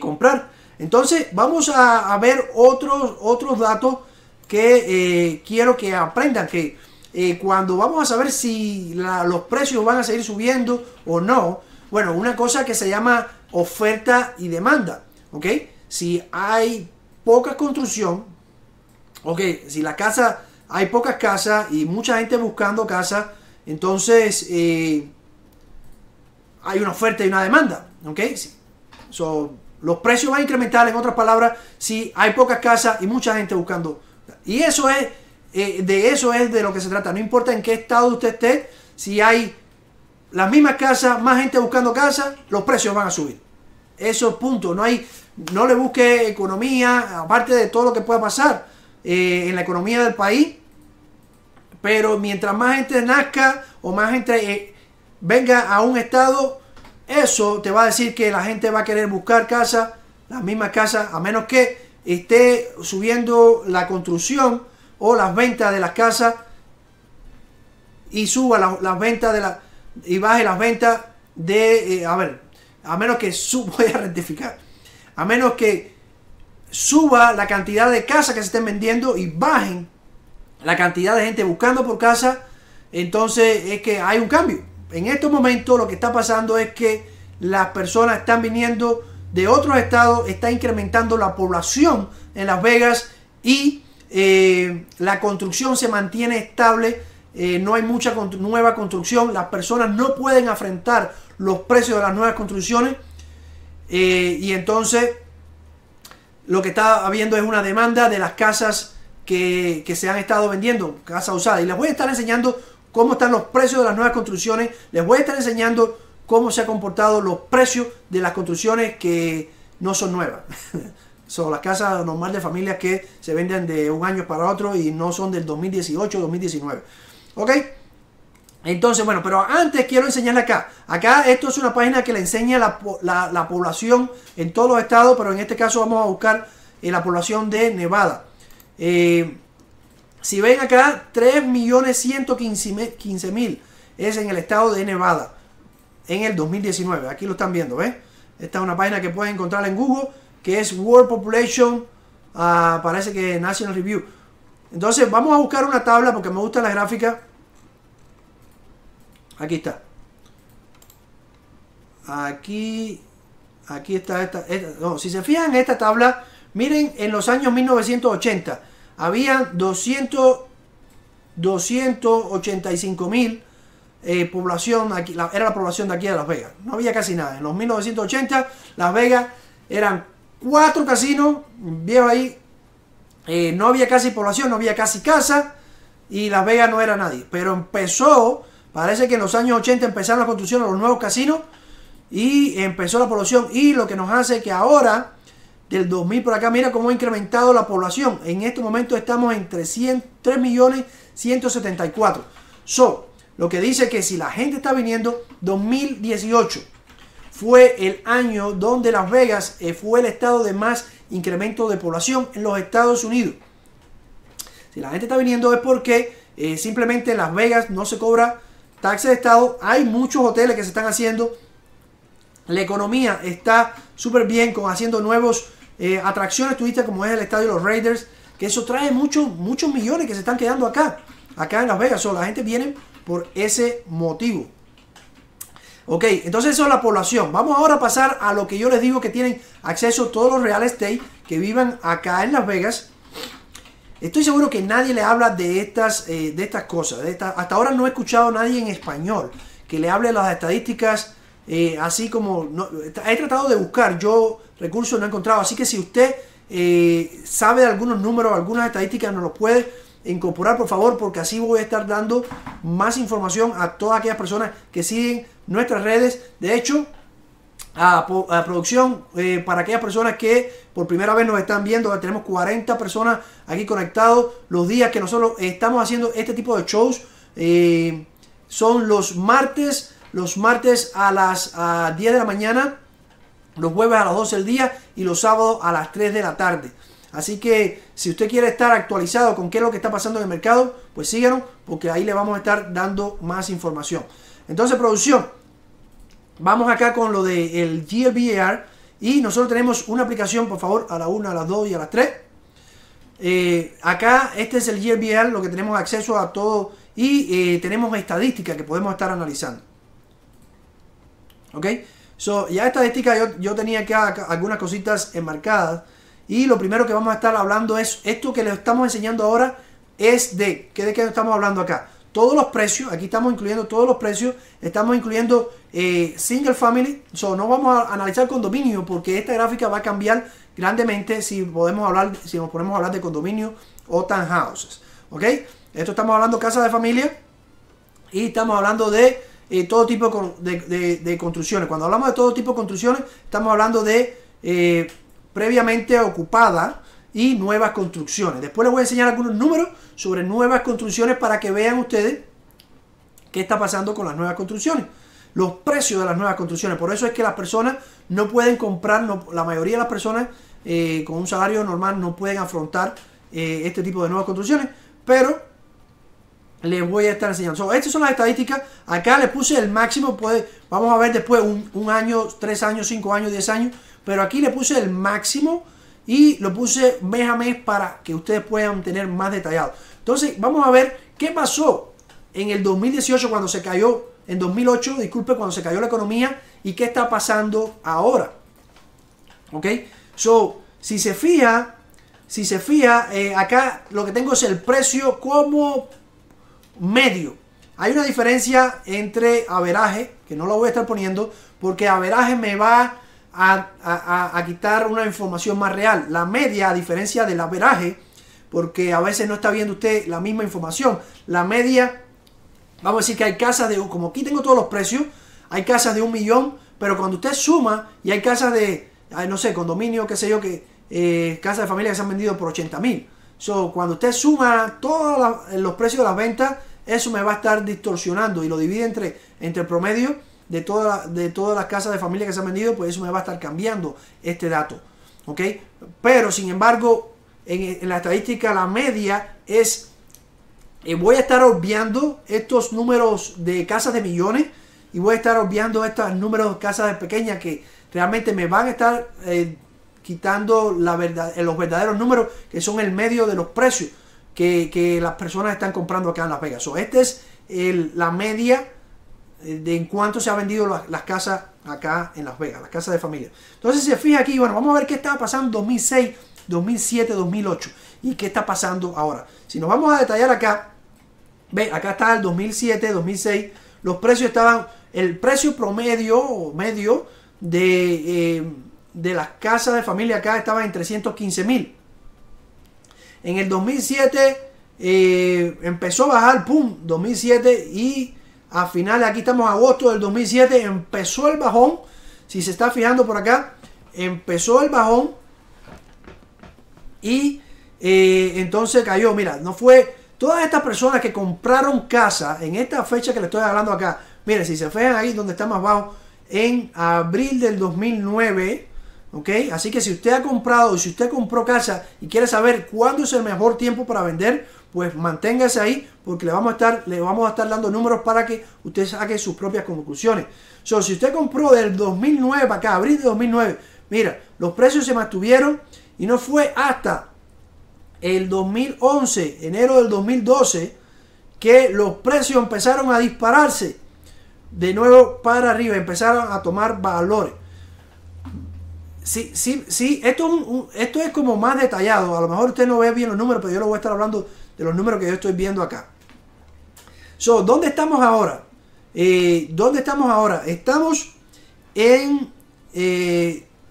comprar. Entonces vamos a, ver otros, otros datos que eh, quiero que aprendan que eh, cuando vamos a saber si los precios van a seguir subiendo o no, bueno, una cosa que se llama oferta y demanda, ¿ok? Si hay poca construcción, ok, si la casa, hay pocas casas y mucha gente buscando casa, entonces eh, hay una oferta y una demanda, ¿ok? So, los precios van a incrementar, en otras palabras, si hay pocas casas y mucha gente buscando. Y eso es, eh, de eso es de lo que se trata. No importa en qué estado usted esté, si hay las mismas casas, más gente buscando casas, los precios van a subir. Eso es punto. No hay, no le busque economía, aparte de todo lo que pueda pasar eh, en la economía del país. Pero mientras más gente nazca o más gente eh, venga a un estado, eso te va a decir que la gente va a querer buscar casa, las mismas casas, a menos que esté subiendo la construcción o las ventas de las casas y suba las ventas de la y baje las ventas de eh, a ver a menos que suba voy a rectificar a menos que suba la cantidad de casas que se estén vendiendo y bajen la cantidad de gente buscando por casa entonces es que hay un cambio. En estos momentos lo que está pasando es que las personas están viniendo de otros estados, está incrementando la población en Las Vegas y eh, la construcción se mantiene estable, eh, no hay mucha nueva construcción, las personas no pueden afrontar los precios de las nuevas construcciones eh, y entonces lo que está habiendo es una demanda de las casas que, se han estado vendiendo, casas usadas. Y les voy a estar enseñando cómo están los precios de las nuevas construcciones. Les voy a estar enseñando cómo se han comportado los precios de las construcciones que no son nuevas. son las casas normales de familias que se venden de un año para otro y no son del 2018 2019. ¿Ok? Entonces, bueno, pero antes quiero enseñarle acá. Acá esto es una página que le enseña la, población en todos los estados, pero en este caso vamos a buscar eh, la población de Nevada. Eh, si ven acá, 3.115.000 es en el estado de Nevada en el 2019. Aquí lo están viendo, ¿ves? Esta es una página que pueden encontrar en Google que es World Population, ah, parece que National Review. Entonces vamos a buscar una tabla porque me gusta la gráfica. Aquí está. Aquí, aquí está esta. si se fijan en esta tabla, miren en los años 1980 habían 200, 285 mil eh, población, aquí, era la población de aquí de Las Vegas. No había casi nada. En los 1980, Las Vegas eran cuatro casinos, viejo ahí, eh, no había casi población, no había casi casa y Las Vegas no era nadie. Pero empezó, parece que en los años 80 empezaron la construcción de los nuevos casinos y empezó la población y lo que nos hace que ahora del 2000 por acá, mira cómo ha incrementado la población. En este momento estamos en 3 millones 174. So, lo que dice que si la gente está viniendo, 2018 fue el año donde Las Vegas eh, fue el estado de más incremento de población en los Estados Unidos. Si la gente está viniendo es porque eh, simplemente en Las Vegas no se cobra taxa de estado. Hay muchos hoteles que se están haciendo. La economía está súper bien con haciendo nuevos eh, atracciones turísticas como es el estadio de los Raiders, que eso trae muchos, muchos millones que se están quedando acá, acá en Las Vegas. O la gente viene por ese motivo. Ok, entonces eso es la población. Vamos ahora a pasar a lo que yo les digo que tienen acceso todos los real estate que vivan acá en Las Vegas. Estoy seguro que nadie le habla de estas, eh, de estas cosas. De hasta ahora no he escuchado a nadie en español que le hable de las estadísticas eh, así como he tratado de buscar yo recursos no he encontrado así que si usted eh, sabe de algunos números algunas estadísticas nos los puede incorporar por favor porque así voy a estar dando más información a todas aquellas personas que siguen nuestras redes de hecho a, producción eh, para aquellas personas que por primera vez nos están viendo tenemos 40 personas aquí conectados los días que nosotros estamos haciendo este tipo de shows son los martes los martes a las 10 de la mañana, los jueves a las 12 del día y los sábados a las 3 de la tarde. Así que si usted quiere estar actualizado con qué es lo que está pasando en el mercado, pues síganos porque ahí le vamos a estar dando más información. Entonces, producción, vamos acá con lo del GLBAR y nosotros tenemos una aplicación, por favor, a la 1, a las 2 y a las 3. Eh, acá este es el GLBR, lo que tenemos acceso a todo y eh, tenemos estadísticas que podemos estar analizando. ¿Ok? So, ya estadística yo, yo tenía acá algunas cositas enmarcadas. Y lo primero que vamos a estar hablando es esto que les estamos enseñando ahora es de, ¿qué de qué estamos hablando acá? Todos los precios. Aquí estamos incluyendo todos los precios. Estamos incluyendo eh, single family. So, no vamos a analizar condominio porque esta gráfica va a cambiar grandemente si podemos hablar, si nos ponemos a hablar de condominio o townhouses. ¿Ok? Esto estamos hablando casa de familia y estamos hablando de eh, todo tipo de, construcciones. Cuando hablamos de todo tipo de construcciones, estamos hablando de eh, previamente ocupada y nuevas construcciones. Después les voy a enseñar algunos números sobre nuevas construcciones para que vean ustedes qué está pasando con las nuevas construcciones. Los precios de las nuevas construcciones. Por eso es que las personas no pueden comprar, la mayoría de las personas eh, con un salario normal no pueden afrontar este tipo de nuevas construcciones. Pero les voy a estar enseñando. estas son las estadísticas. Acá les puse el máximo. Puede, vamos a ver después un, año, tres años, cinco años, diez años. Pero aquí le puse el máximo y lo puse mes a mes para que ustedes puedan tener más detallado. Entonces, vamos a ver qué pasó en el 2018 cuando se cayó, en 2008, disculpe, cuando se cayó la economía y qué está pasando ahora. ¿Ok? So, si se fija, si se fija, eh, acá lo que tengo es el precio como medio. Hay una diferencia entre averaje, que no lo voy a estar poniendo, porque averaje me va a, quitar una información más real. La media, a diferencia del averaje, porque a veces no está viendo usted la misma información. La media, vamos a decir que hay casas de, como aquí tengo todos los precios, hay casas de un millón, pero cuando usted suma y hay casas de, no sé, condominio, qué sé yo, que eh, casas de familia que se han vendido por 80 mil. So, cuando usted suma todos los precios de las ventas, eso me va a estar distorsionando y lo divide entre, entre el promedio de, toda, de todas las casas de familia que se han vendido, pues eso me va a estar cambiando este dato. ¿Ok? Pero sin embargo, en, la estadística la media es, eh, voy a estar obviando estos números de casas de millones y voy a estar obviando estos números de casas pequeñas que realmente me van a estar eh, quitando la verdad, los verdaderos números que son el medio de los precios que, las personas están comprando acá en Las Vegas. Esta es la media eh, de en cuánto se han vendido las, casas acá en Las Vegas, las casas de familia. Entonces se fija aquí, bueno, vamos a ver qué estaba pasando en 2006, 2007, 2008 y qué está pasando ahora. Si nos vamos a detallar acá, ve, acá está el 2007, 2006, los precios estaban, el precio promedio o medio de, eh, de las casas de familia acá estaba en 315 mil. En el 2007 eh, empezó a bajar, pum, 2007 y a finales, aquí estamos agosto del 2007, empezó el bajón. Si se está fijando por acá, empezó el bajón y eh, entonces cayó. Mira, no fue todas estas personas que compraron casa en esta fecha que le estoy hablando acá. Mire, si se fijan ahí donde está más bajo, en abril del 2009 ¿Ok? Así que si usted ha comprado si usted compró casa y quiere saber cuándo es el mejor tiempo para vender, pues manténgase ahí porque le vamos a estar, le vamos a estar dando números para que usted saque sus propias conclusiones. So, si usted compró del 2009 para acá, abril de 2009, mira, los precios se mantuvieron y no fue hasta el 2011, enero del 2012, que los precios empezaron a dispararse de nuevo para arriba, empezaron a tomar valores. Sí, sí, sí, esto, esto es como más detallado. A lo mejor usted no ve bien los números, pero yo lo voy a estar hablando de los números que yo estoy viendo acá. So, ¿dónde estamos ahora? Eh, ¿Dónde estamos ahora? Estamos en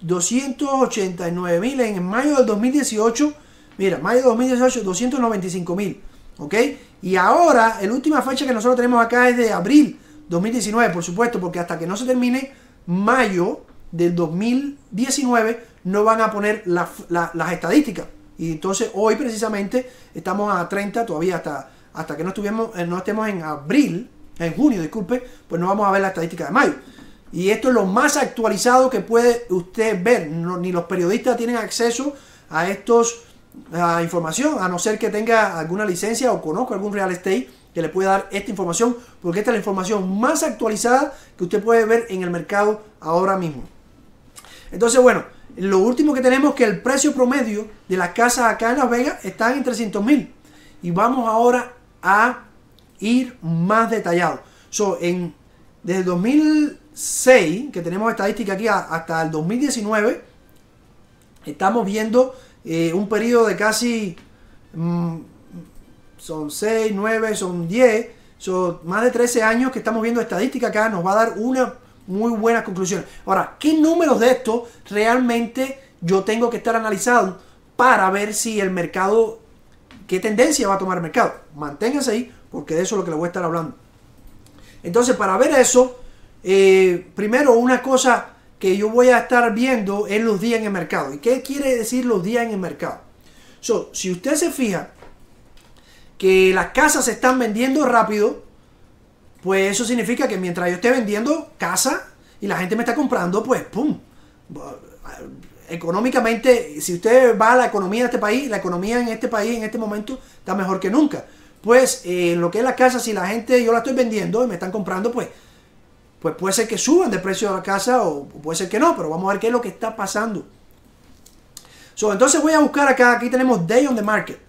289 eh, mil en mayo del 2018. Mira, mayo del 2018, 295 mil. ¿Ok? Y ahora, la última fecha que nosotros tenemos acá es de abril 2019, por supuesto, porque hasta que no se termine mayo del 2019 no van a poner las estadísticas. Y entonces hoy precisamente estamos a 30, todavía hasta, hasta que no, estuvimos, eh, no estemos en abril, en junio, disculpe, pues no vamos a ver la estadística de mayo. Y esto es lo más actualizado que puede usted ver. ni los periodistas tienen acceso a estos a información, a no ser que tenga alguna licencia o conozca algún real estate que le pueda dar esta información, porque esta es la información más actualizada que usted puede ver en el mercado ahora mismo. Entonces, bueno, lo último que tenemos es que el precio promedio de las casas acá en Las Vegas está en 300 mil. Y vamos ahora a ir más detallado. So, en, desde el 2006, que tenemos estadística aquí, hasta el 2019, estamos viendo eh, un periodo de casi... Mm, son 6, 9, son 10. So, más de 13 años que estamos viendo estadística acá nos va a dar una muy buena conclusión. Ahora, ¿qué números de esto realmente yo tengo que estar analizando para ver si el mercado, qué tendencia va a tomar el mercado? Manténganse ahí porque de eso es lo que les voy a estar hablando. Entonces, para ver eso, eh, primero una cosa que yo voy a estar viendo es los días en el mercado. ¿Y qué quiere decir los días en el mercado? Si usted se fija que las casas se están vendiendo rápido, pues eso significa que mientras yo esté vendiendo casa y la gente me está comprando, pues ¡pum! Económicamente, si usted va a la economía de este país, la economía en este país en este momento está mejor que nunca. Pues en lo que es la casa, si la gente yo la estoy vendiendo y me están comprando, pues, pues puede ser que suban de precio de la casa o puede ser que no, pero vamos a ver qué es lo que está pasando. So, entonces voy a buscar acá, aquí tenemos Day on the Market.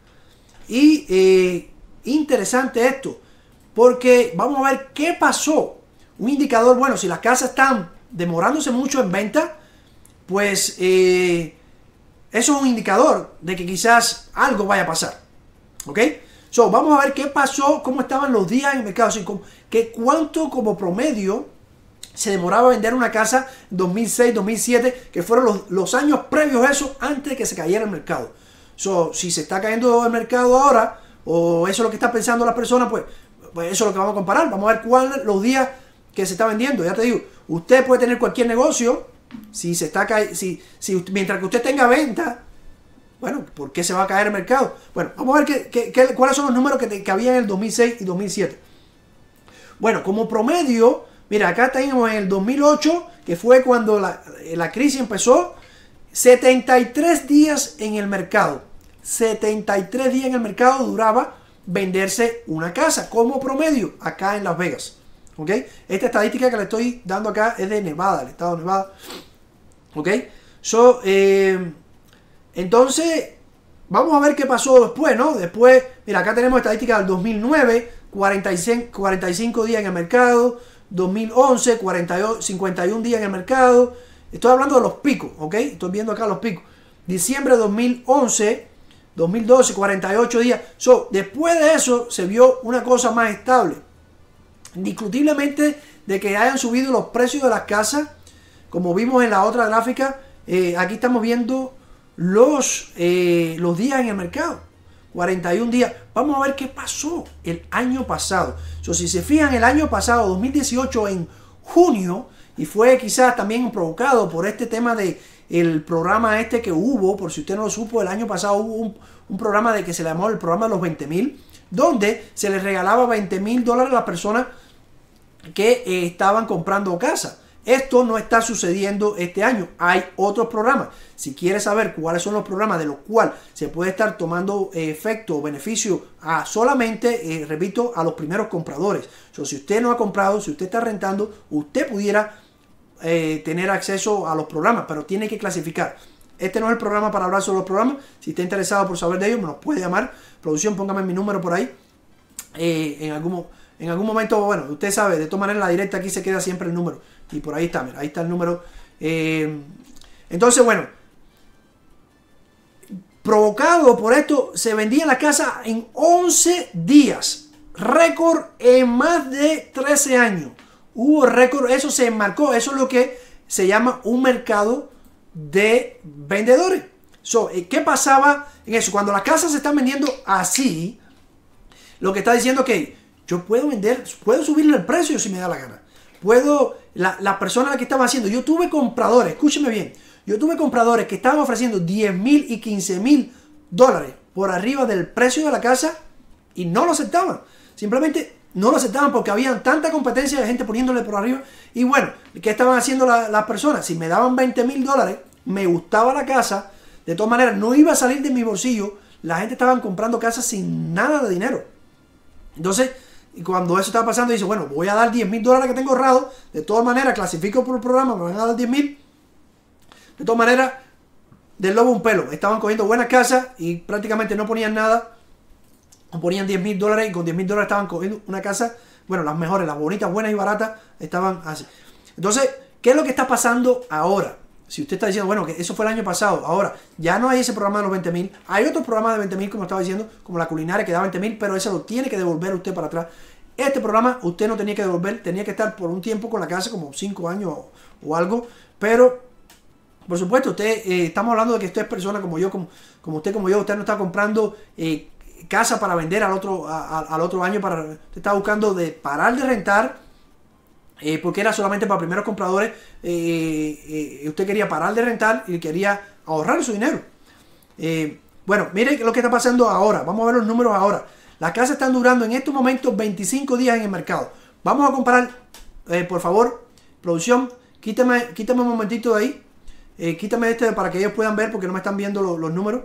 Y eh, interesante esto, porque vamos a ver qué pasó. Un indicador, bueno, si las casas están demorándose mucho en venta, pues eh, eso es un indicador de que quizás algo vaya a pasar. ¿Ok? So, vamos a ver qué pasó, cómo estaban los días en el mercado, que cuánto como promedio se demoraba vender una casa en 2006, 2007, que fueron los, los, años previos a eso, antes de que se cayera el mercado. So, si se está cayendo el mercado ahora, o eso es lo que está pensando la persona, pues, pues eso es lo que vamos a comparar. Vamos a ver cuáles los días que se está vendiendo. Ya te digo, usted puede tener cualquier negocio, si se está si, si mientras que usted tenga venta, bueno, ¿por qué se va a caer el mercado? Bueno, vamos a ver qué, qué, cuáles son los números que, que había en el 2006 y 2007. Bueno, como promedio, Mira, acá tenemos en el 2008, que fue cuando la, la, crisis empezó, 73 días en el mercado. 73 días en el mercado duraba venderse una casa como promedio acá en Las Vegas. ¿Ok? Esta estadística que le estoy dando acá es de Nevada, el estado de Nevada. ¿Ok? Eh, entonces, vamos a ver qué pasó después, ¿no? Después, mira, acá tenemos estadística del 2009, 45, 45 días en el mercado. 2011, 42, 51 días en el mercado. Estoy hablando de los picos, ¿ok? Estoy viendo acá los picos. Diciembre de 2011, 2012, 48 días. So, después de eso se vio una cosa más estable. Indiscutiblemente de que hayan subido los precios de las casas, como vimos en la otra gráfica, eh, aquí estamos viendo los, eh, los días en el mercado. 41 días. Vamos a ver qué pasó el año pasado. So, si se fijan, el año pasado, 2018, en junio, y fue quizás también provocado por este tema de el programa este que hubo, por si usted no lo supo, el año pasado hubo un, programa de que se le llamó el programa de los 20 mil, donde se les regalaba 20 mil dólares a las personas que eh, estaban comprando casa. Esto no está sucediendo este año. Hay otros programas. Si quieres saber cuáles son los programas de los cuales se puede estar tomando eh, efecto o beneficio a solamente, eh, repito, a los primeros compradores. Si usted no ha comprado, si usted está rentando, usted pudiera eh, tener acceso a los programas, pero tiene que clasificar. Este no es el programa para hablar sobre los programas. Si está interesado por saber de ellos, me los puede llamar. Producción, póngame mi número por ahí. en, algún, en algún momento, bueno, usted sabe, de todas maneras la directa aquí se queda siempre el número. Y por ahí está, ahí está el número. Eh, entonces, bueno, provocado por esto, se vendía la casa en 11 días. Récord en más de 13 años. Hubo récord, eso se marcó, eso es lo que se llama un mercado de vendedores. So, eh, ¿Qué pasaba en eso? Cuando las casas se están vendiendo así, lo que está diciendo que yo puedo vender, puedo subirle el precio si me da la gana puedo, la, la persona que estaba haciendo, yo tuve compradores, escúcheme bien, yo tuve compradores que estaban ofreciendo 10 mil y 15 mil dólares por arriba del precio de la casa y no lo aceptaban. Simplemente no lo aceptaban porque había tanta competencia de gente poniéndole por arriba. Y bueno, ¿qué estaban haciendo las personas? Si me daban 20 mil dólares, me gustaba la casa, de todas maneras no iba a salir de mi bolsillo, la gente estaba comprando casas sin nada de dinero. Entonces, cuando eso estaba pasando, dice, bueno, voy a dar 10 mil dólares que tengo ahorrado. De todas maneras, clasifico por el programa, me van a dar 10 mil. De todas maneras, del lobo un pelo. Estaban cogiendo buenas casas y prácticamente no ponían nada. Ponían 10 mil dólares y con 10 mil dólares estaban cogiendo una casa. Bueno, las mejores, las bonitas, buenas y baratas, estaban así. Entonces, ¿qué es lo que está pasando ahora? Si usted está diciendo, bueno, que eso fue el año pasado, ahora ya no hay ese programa de los 20 mil, hay otro programa de 20 mil, como estaba diciendo, como la culinaria que da 20 mil, pero ese lo tiene que devolver usted para atrás. Este programa usted no tenía que devolver, tenía que estar por un tiempo con la casa, como 5 años o, algo, pero por supuesto, usted, eh, estamos hablando de que usted es persona como yo, como, como usted, como yo, usted no está comprando eh, casa para vender al otro, al otro año, para, usted está buscando de parar de rentar, eh, porque era solamente para primeros compradores, usted quería parar de rentar y quería ahorrar su dinero. bueno, mire lo que está pasando ahora, vamos a ver los números ahora. Las casas están durando en estos momentos 25 días en el mercado. Vamos a comparar, por favor, producción, quítame, quítame un momentito de ahí. Eh, quítame este para que ellos puedan ver porque no me están viendo los, números.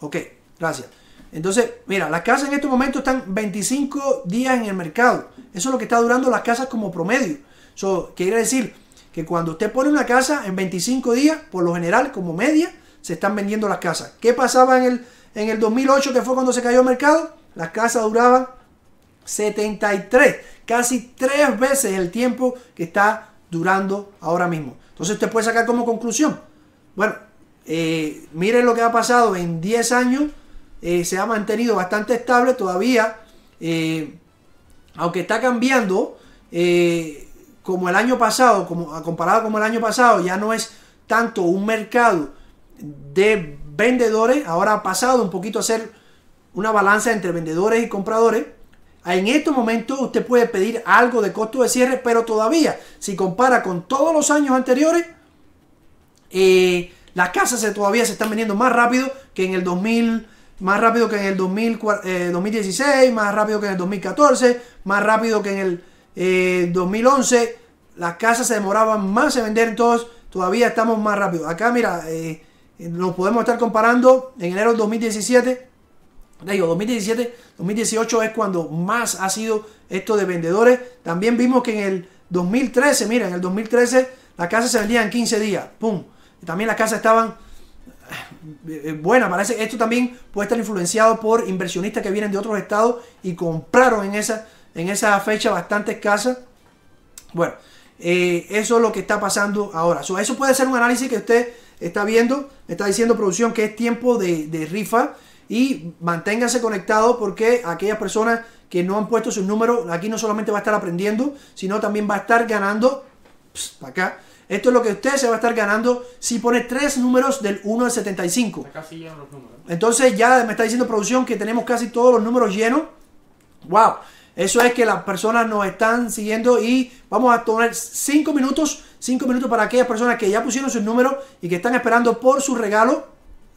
Ok, gracias. Entonces, mira, las casas en estos momentos están 25 días en el mercado. Eso es lo que está durando las casas como promedio. Eso quiere decir que cuando usted pone una casa en 25 días, por lo general, como media, se están vendiendo las casas. ¿Qué pasaba en el, en el 2008, que fue cuando se cayó el mercado? Las casas duraban 73, casi tres veces el tiempo que está durando ahora mismo. Entonces usted puede sacar como conclusión, bueno, eh, miren lo que ha pasado en 10 años, eh, se ha mantenido bastante estable todavía, eh, aunque está cambiando, como el año pasado, como comparado con el año pasado, ya no es tanto un mercado de vendedores, ahora ha pasado un poquito a ser una balanza entre vendedores y compradores. En estos momentos usted puede pedir algo de costo de cierre, pero todavía, si compara con todos los años anteriores, eh, las casas todavía se están vendiendo más rápido que en el 2000, más rápido que en el 2016, eh, más rápido que en el 2014, más rápido que en el 2011. Eh, las casas se demoraban más en vender, entonces todavía estamos más rápido. Acá, mira, nos podemos estar comparando en enero del 2017 digo, 2017, 2018 es cuando más ha sido esto de vendedores. También vimos que en el 2013, mira, en el 2013 las casas se vendían en 15 días. ¡Pum! también las casas estaban eh, buenas. Parece esto también puede estar influenciado por inversionistas que vienen de otros estados y compraron en esa, en esa fecha bastantes casas. Bueno, eh, eso es lo que está pasando ahora. eso puede ser un análisis que usted está viendo. Está diciendo producción que es tiempo de, de rifa y manténgase conectado porque aquellas personas que no han puesto sus números, aquí no solamente va a estar aprendiendo, sino también va a estar ganando, acá, esto es lo que usted se va a estar ganando si pone tres números del 1 al 75. Entonces ya me está diciendo producción que tenemos casi todos los números llenos. ¡Wow! Eso es que las personas nos están siguiendo y vamos a tomar 5 minutos, 5 minutos para aquellas personas que ya pusieron sus números y que están esperando por su regalo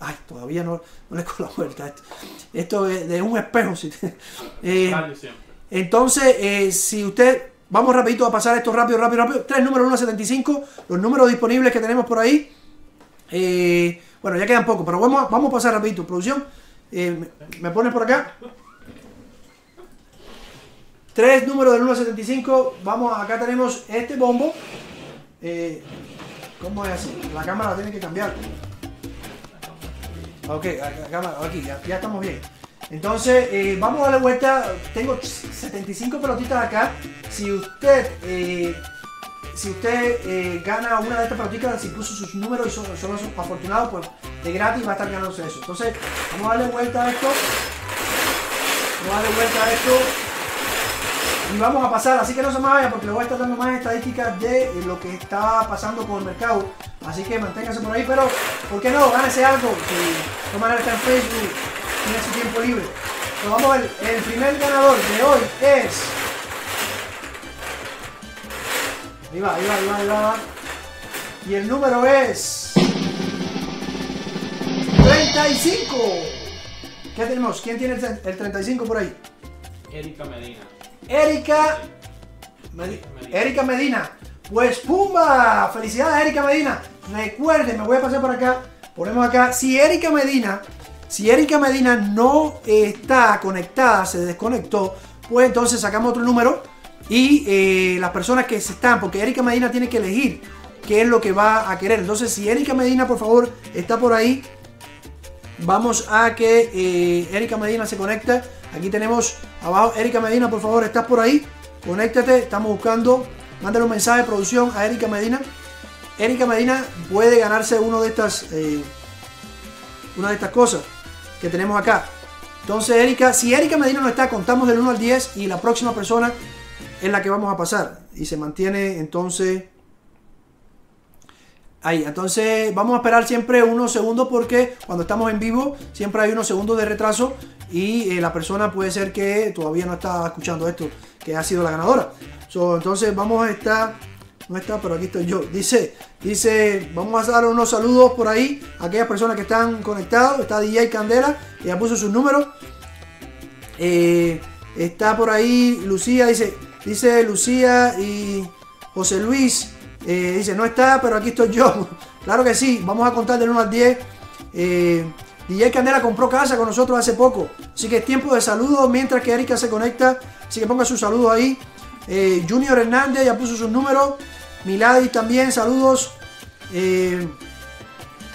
Ay, todavía no, no le con la vuelta esto. Esto es de un espejo. Eh, entonces, eh, si usted, vamos rapidito a pasar esto rápido, rápido, rápido. Tres números 175, los números disponibles que tenemos por ahí. Eh, bueno, ya quedan pocos, pero vamos, vamos a pasar rapidito. Producción, me, me pones por acá. Tres números del 175. Vamos, acá tenemos este bombo. ¿Cómo es así? La cámara tiene que cambiar. Ok, aquí, ya, estamos bien. Entonces, eh, vamos a darle vuelta. Tengo 75 pelotitas acá. Si usted, eh, si usted eh, gana una de estas pelotitas, si puso sus números y son, afortunados, pues de gratis va a estar ganándose eso. Entonces, vamos a darle vuelta a esto. Vamos a darle vuelta a esto. Y vamos a pasar, así que no se me vaya porque le voy a estar dando más estadísticas de lo que está pasando con el mercado. Así que manténgase por ahí, pero ¿por qué no? Gánese algo. Si de en Facebook, tiene su tiempo libre. Pero vamos a ver, el primer ganador de hoy es. Ahí va, ahí va, ahí va, ahí va. Y el número es. 35. ¿Qué tenemos? ¿Quién tiene el 35 por ahí? Erika Medina. Erika. Erika Medina. Pues ¡pumba! Felicidades Erika Medina. Recuerden, me voy a pasar por acá. Ponemos acá. Si Erika Medina, si Erika Medina no está conectada, se desconectó, pues entonces sacamos otro número. Y eh, las personas que están, porque Erika Medina tiene que elegir qué es lo que va a querer. Entonces, si Erika Medina, por favor, está por ahí, vamos a que eh, Erika Medina se conecte. Aquí tenemos abajo, Erika Medina, por favor, estás por ahí. Conéctate, estamos buscando Mándale un mensaje de producción a Erika Medina. Erika Medina puede ganarse uno de estas, eh, una de estas cosas que tenemos acá. Entonces, Erika, si Erika Medina no está, contamos del 1 al 10 y la próxima persona es la que vamos a pasar. Y se mantiene entonces ahí. Entonces, vamos a esperar siempre unos segundos porque cuando estamos en vivo siempre hay unos segundos de retraso y eh, la persona puede ser que todavía no está escuchando esto, que ha sido la ganadora. entonces, vamos a estar no está, pero aquí estoy yo. Dice, dice, vamos a dar unos saludos por ahí a aquellas personas que están conectados. Está DJ Candela, que ya puso sus números. Eh, está por ahí Lucía, dice, dice Lucía y José Luis. Eh, dice, no está, pero aquí estoy yo. claro que sí, vamos a contar del 1 al 10. Eh, DJ Candela compró casa con nosotros hace poco. Así que es tiempo de saludos mientras que Erika se conecta. Así que ponga sus saludos ahí. Junior Hernández ya puso sus números. Milady también, saludos. Eh,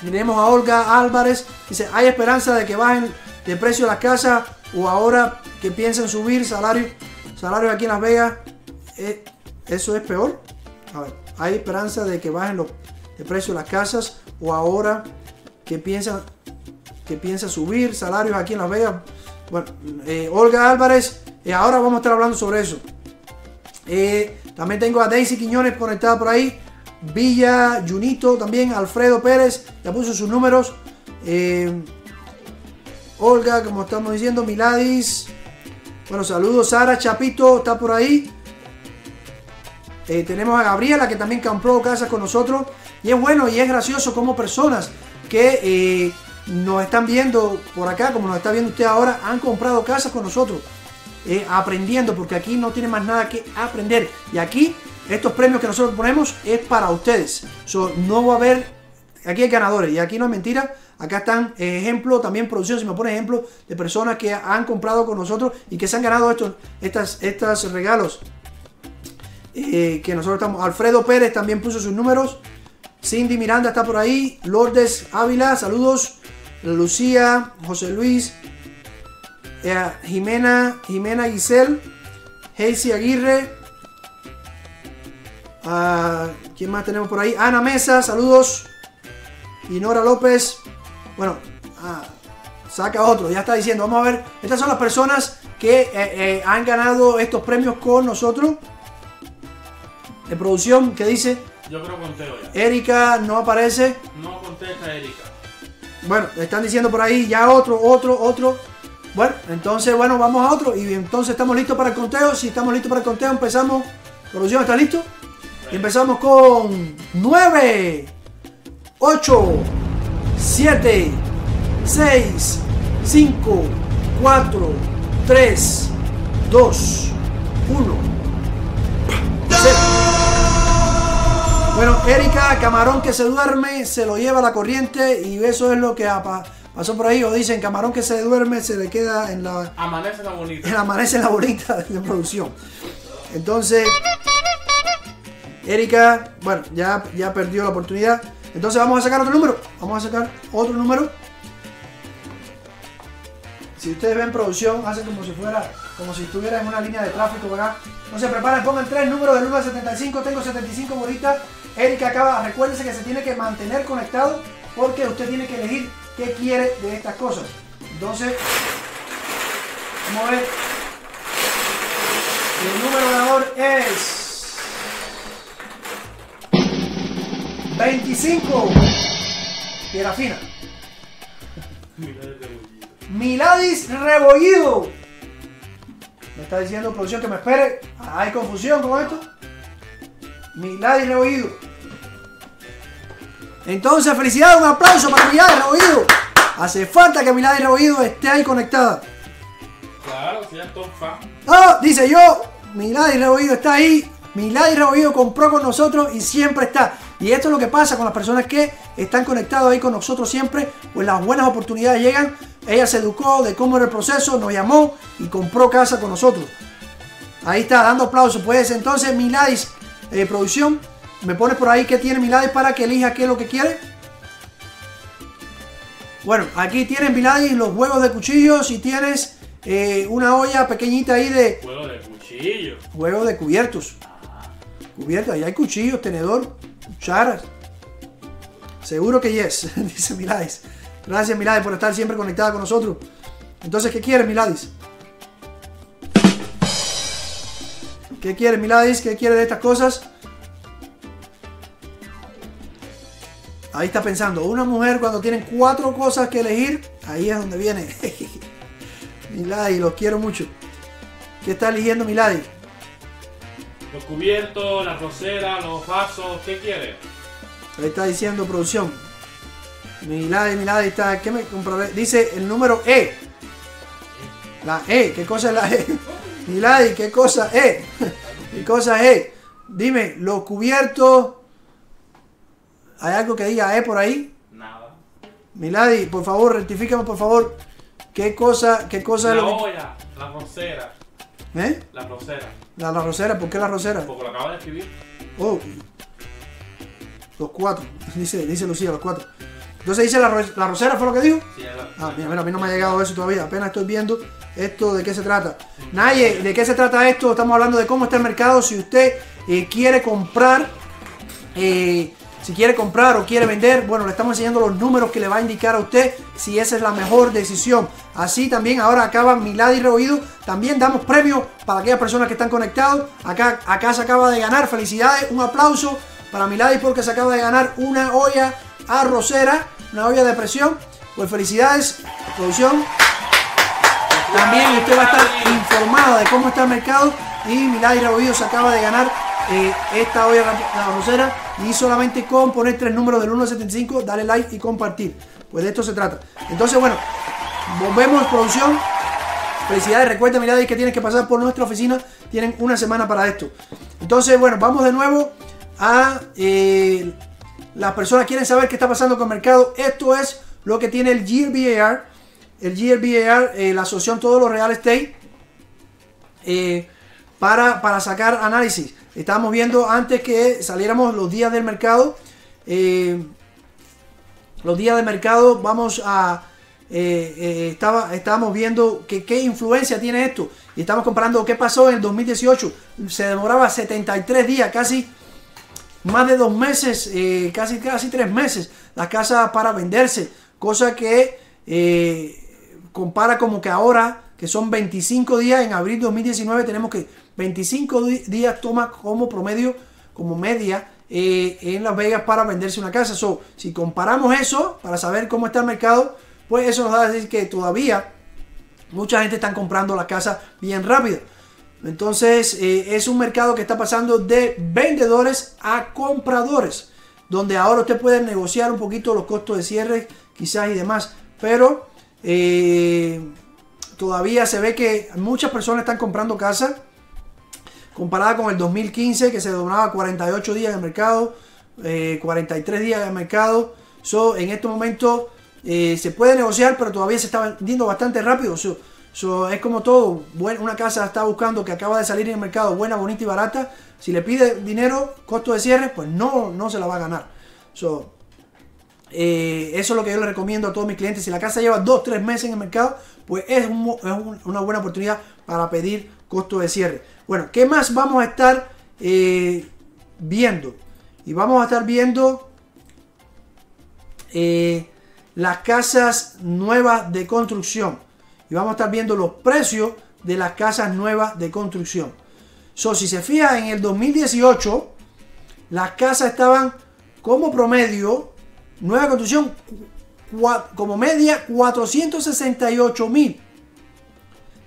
tenemos a Olga Álvarez. Dice, ¿hay esperanza de que bajen de precio las casas o ahora que piensan subir salarios salario aquí en Las Vegas? Eh, ¿Eso es peor? A ver, ¿hay esperanza de que bajen los de precio las casas o ahora que piensan que piensa subir salarios aquí en Las Vegas? Bueno, eh, Olga Álvarez, ahora vamos a estar hablando sobre eso. También tengo a Daisy Quiñones conectada por ahí. Villa, Junito también, Alfredo Pérez, ya puso sus números. Eh, Olga, como estamos diciendo, Miladis. Bueno, saludos, Sara Chapito, está por ahí. Eh, tenemos a Gabriela, que también compró casas con nosotros. Y es bueno y es gracioso como personas que eh, nos están viendo por acá, como nos está viendo usted ahora, han comprado casas con nosotros. Eh, aprendiendo, porque aquí no tiene más nada que aprender. Y aquí, estos premios que nosotros ponemos es para ustedes. no va a haber, aquí hay ganadores y aquí no es mentira. Acá están ejemplos, también producción, si me pone ejemplos de personas que han comprado con nosotros y que se han ganado estos estas, estos regalos. Eh, que nosotros estamos. Alfredo Pérez también puso sus números. Cindy Miranda está por ahí. Lourdes Ávila, saludos. Lucía, José Luis, eh, Jimena, Jimena Giselle, Hazy Aguirre. Uh, ¿Quién más tenemos por ahí? Ana Mesa, saludos. Y Nora López. Bueno, ah, saca otro, ya está diciendo. Vamos a ver. Estas son las personas que eh, eh, han ganado estos premios con nosotros. De producción, ¿qué dice? Yo creo conteo ya. Erika no aparece. No contesta Erika. Bueno, están diciendo por ahí ya otro, otro, otro. Bueno, entonces, bueno, vamos a otro. Y entonces estamos listos para el conteo. Si estamos listos para el conteo, empezamos. Producción, ¿está listo? Y empezamos con 9, 8, 7, 6, 5, 4, 3, 2, 1. Bueno, Erika, camarón que se duerme, se lo lleva la corriente y eso es lo que ha Pasó por ahí o dicen camarón que se duerme se le queda en la. Amanece la bonita. En amanece la bonita de producción. Entonces. Erika, bueno, ya, ya perdió la oportunidad. Entonces vamos a sacar otro número. Vamos a sacar otro número. Si ustedes ven producción, hace como si fuera, como si estuviera en una línea de tráfico, ¿verdad? No se preparen, pongan tres números del 1 al 75. Tengo 75 bolitas. Erika acaba, recuérdese que se tiene que mantener conectado porque usted tiene que elegir qué quiere de estas cosas. Entonces, vamos a ver. el número ganador es 25. Piedra fina. Miladis Rebollido. Me está diciendo producción que me espere. ¿Hay confusión con esto? Miladis Rebollido. Entonces, felicidades, un aplauso para Milady Reboído. Hace falta que Milady Reboído esté ahí conectada. Claro, si es top fan. Ah, dice yo, Milady Reboído está ahí. Milady Reboído compró con nosotros y siempre está. Y esto es lo que pasa con las personas que están conectadas ahí con nosotros siempre, pues las buenas oportunidades llegan. Ella se educó de cómo era el proceso, nos llamó y compró casa con nosotros. Ahí está, dando aplausos. Pues entonces, Miladis eh, Producción me pones por ahí que tiene Milady para que elija qué es lo que quiere. Bueno, aquí tienes Milady los huevos de cuchillo. Si tienes eh, una olla pequeñita ahí de. Huevos de cuchillo. Huevos de cubiertos. Cubiertos, ahí hay cuchillos, tenedor, cucharas. Seguro que yes, dice Milady. Gracias Milady por estar siempre conectada con nosotros. Entonces, ¿qué quiere Miladis? ¿Qué quiere Miladis? ¿Qué quiere de estas cosas? Ahí está pensando, una mujer cuando tiene cuatro cosas que elegir, ahí es donde viene. Miladi, los quiero mucho. ¿Qué está eligiendo Miladi? Los cubiertos, las roseras, los vasos, ¿qué quiere? Ahí está diciendo producción. Miladi, Miladi está. ¿Qué me compraré? Dice el número E. La E, ¿qué cosa es la E? Miladi, ¿qué cosa E? ¿Qué cosa es E? Dime, los cubiertos. ¿Hay algo que diga E por ahí? Nada. Miladi, por favor, rectifícame por favor. ¿Qué cosa, qué cosa es La lo que- olla, la rosera, ¿Eh? la rosera. La, la rosera, ¿por qué la rosera? Porque lo acabo de escribir. Oh. Los cuatro. Dice, dice Lucía, los cuatro. Entonces dice la, la rosera, ¿fue lo que dijo? Sí, la- Ah, mira, mira, a mí no me ha llegado eso todavía. Apenas estoy viendo esto de qué se trata. Naye, ¿de qué se trata esto? Estamos hablando de cómo está el mercado. Si usted eh, quiere comprar, eh, si quiere comprar o quiere vender, bueno, le estamos enseñando los números que le va a indicar a usted si esa es la mejor decisión. Así también ahora acaba Milady Reoído. También damos premios para aquellas personas que están conectados. Acá, acá se acaba de ganar. Felicidades, un aplauso para Milady porque se acaba de ganar una olla arrocera, una olla de presión. Pues felicidades, producción. También usted va a estar informado de cómo está el mercado. Y Milady Rebollido se acaba de ganar eh, esta olla la rosera. Y solamente con poner tres números del 1 al 75, darle like y compartir. Pues de esto se trata. Entonces, bueno, volvemos producción. Felicidades, recuerda Milady que tienes que pasar por nuestra oficina. Tienen una semana para esto. Entonces, bueno, vamos de nuevo a eh, las personas quieren saber qué está pasando con el mercado. Esto es lo que tiene el GLBAR. El GLBAR, eh, la asociación Todos los Real Estate, eh, para, para sacar análisis. Estábamos viendo antes que saliéramos los días del mercado. eh, los días de mercado vamos a... eh, eh, estaba, estábamos viendo que, qué influencia tiene esto. Y estamos comparando qué pasó en el 2018. Se demoraba 73 días, casi más de dos meses, eh, casi, casi tres meses, las casas para venderse. Cosa que compara como que ahora, que son 25 días, en abril 2019 tenemos que 25 di- días toma como promedio, como media eh, en Las Vegas para venderse una casa. So, si comparamos eso, para saber cómo está el mercado, pues eso nos da a decir que todavía mucha gente está comprando la casa bien rápido. Entonces eh, es un mercado que está pasando de vendedores a compradores, donde ahora usted puede negociar un poquito los costos de cierre, quizás y demás, pero eh, todavía se ve que muchas personas están comprando casa comparada con el 2015 que se demoraba 48 días en el mercado, eh, 43 días en el mercado. En este momento eh, se puede negociar, pero todavía se está vendiendo bastante rápido. Es como todo, una casa está buscando que acaba de salir en el mercado, buena, bonita y barata. Si le pide dinero, costo de cierre, pues no, no se la va a ganar. Eh, eso es lo que yo le recomiendo a todos mis clientes. Si la casa lleva 2-3 meses en el mercado, pues es, una buena oportunidad para pedir costo de cierre. Bueno, ¿qué más vamos a estar eh, viendo? Y vamos a estar viendo eh, las casas nuevas de construcción. Y vamos a estar viendo los precios de las casas nuevas de construcción. So, si se fija en el 2018, las casas estaban como promedio, nueva construcción, como media 468 mil.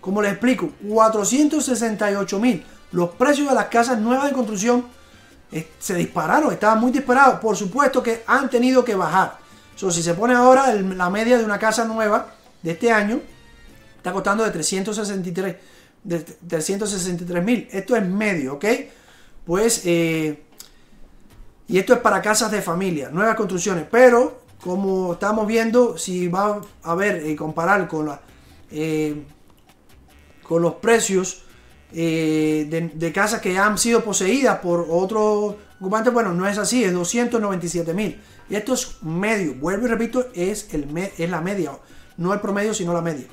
Como les explico, 468 mil. Los precios de las casas nuevas de construcción eh, se dispararon, estaban muy disparados. Por supuesto que han tenido que bajar. So, si se pone ahora la media de una casa nueva de este año, está costando de 363 de 363 mil. Esto es medio, ¿ok? Pues, eh, y esto es para casas de familia, nuevas construcciones. Pero, como estamos viendo, si va a ver y comparar con, la, eh, con los precios eh, de, casas que han sido poseídas por otros ocupantes, bueno, no es así, es 297 mil. Y esto es medio, vuelvo y repito, es, el me- es la media, no el promedio, sino la media.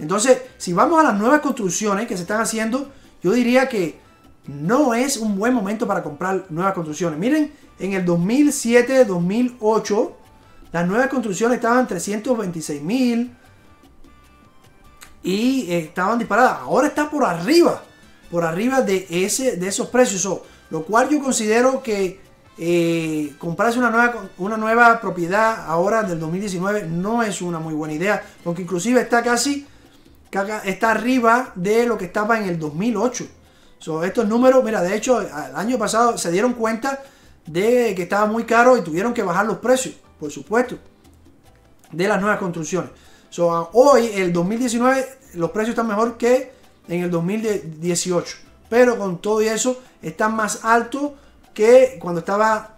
Entonces, si vamos a las nuevas construcciones que se están haciendo, yo diría que no es un buen momento para comprar nuevas construcciones. Miren, en el 2007, 2008, las nuevas construcciones estaban 326 mil. Y estaban disparadas. Ahora está por arriba, por arriba de, ese, de esos precios. So, lo cual yo considero que eh, comprarse una nueva, una nueva propiedad ahora del 2019 no es una muy buena idea, porque inclusive está casi está arriba de lo que estaba en el 2008. So, estos números, mira, de hecho, el año pasado se dieron cuenta de que estaba muy caro y tuvieron que bajar los precios, por supuesto, de las nuevas construcciones. So, hoy, el 2019, los precios están mejor que en el 2018. Pero con todo y eso, están más altos que cuando estaba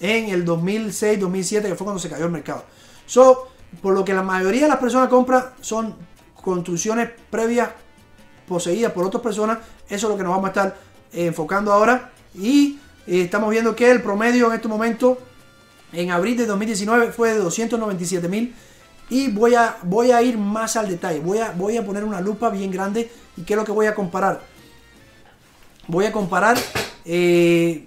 en el 2006, 2007, que fue cuando se cayó el mercado. So, por lo que la mayoría de las personas compran son construcciones previas poseídas por otras personas. Eso es lo que nos vamos a estar eh, enfocando ahora. Y eh, estamos viendo que el promedio en este momento, en abril de 2019, fue de 297 mil. Y voy a, voy a ir más al detalle. Voy a, voy a poner una lupa bien grande. ¿Y qué es lo que voy a comparar? Voy a comparar. Eh,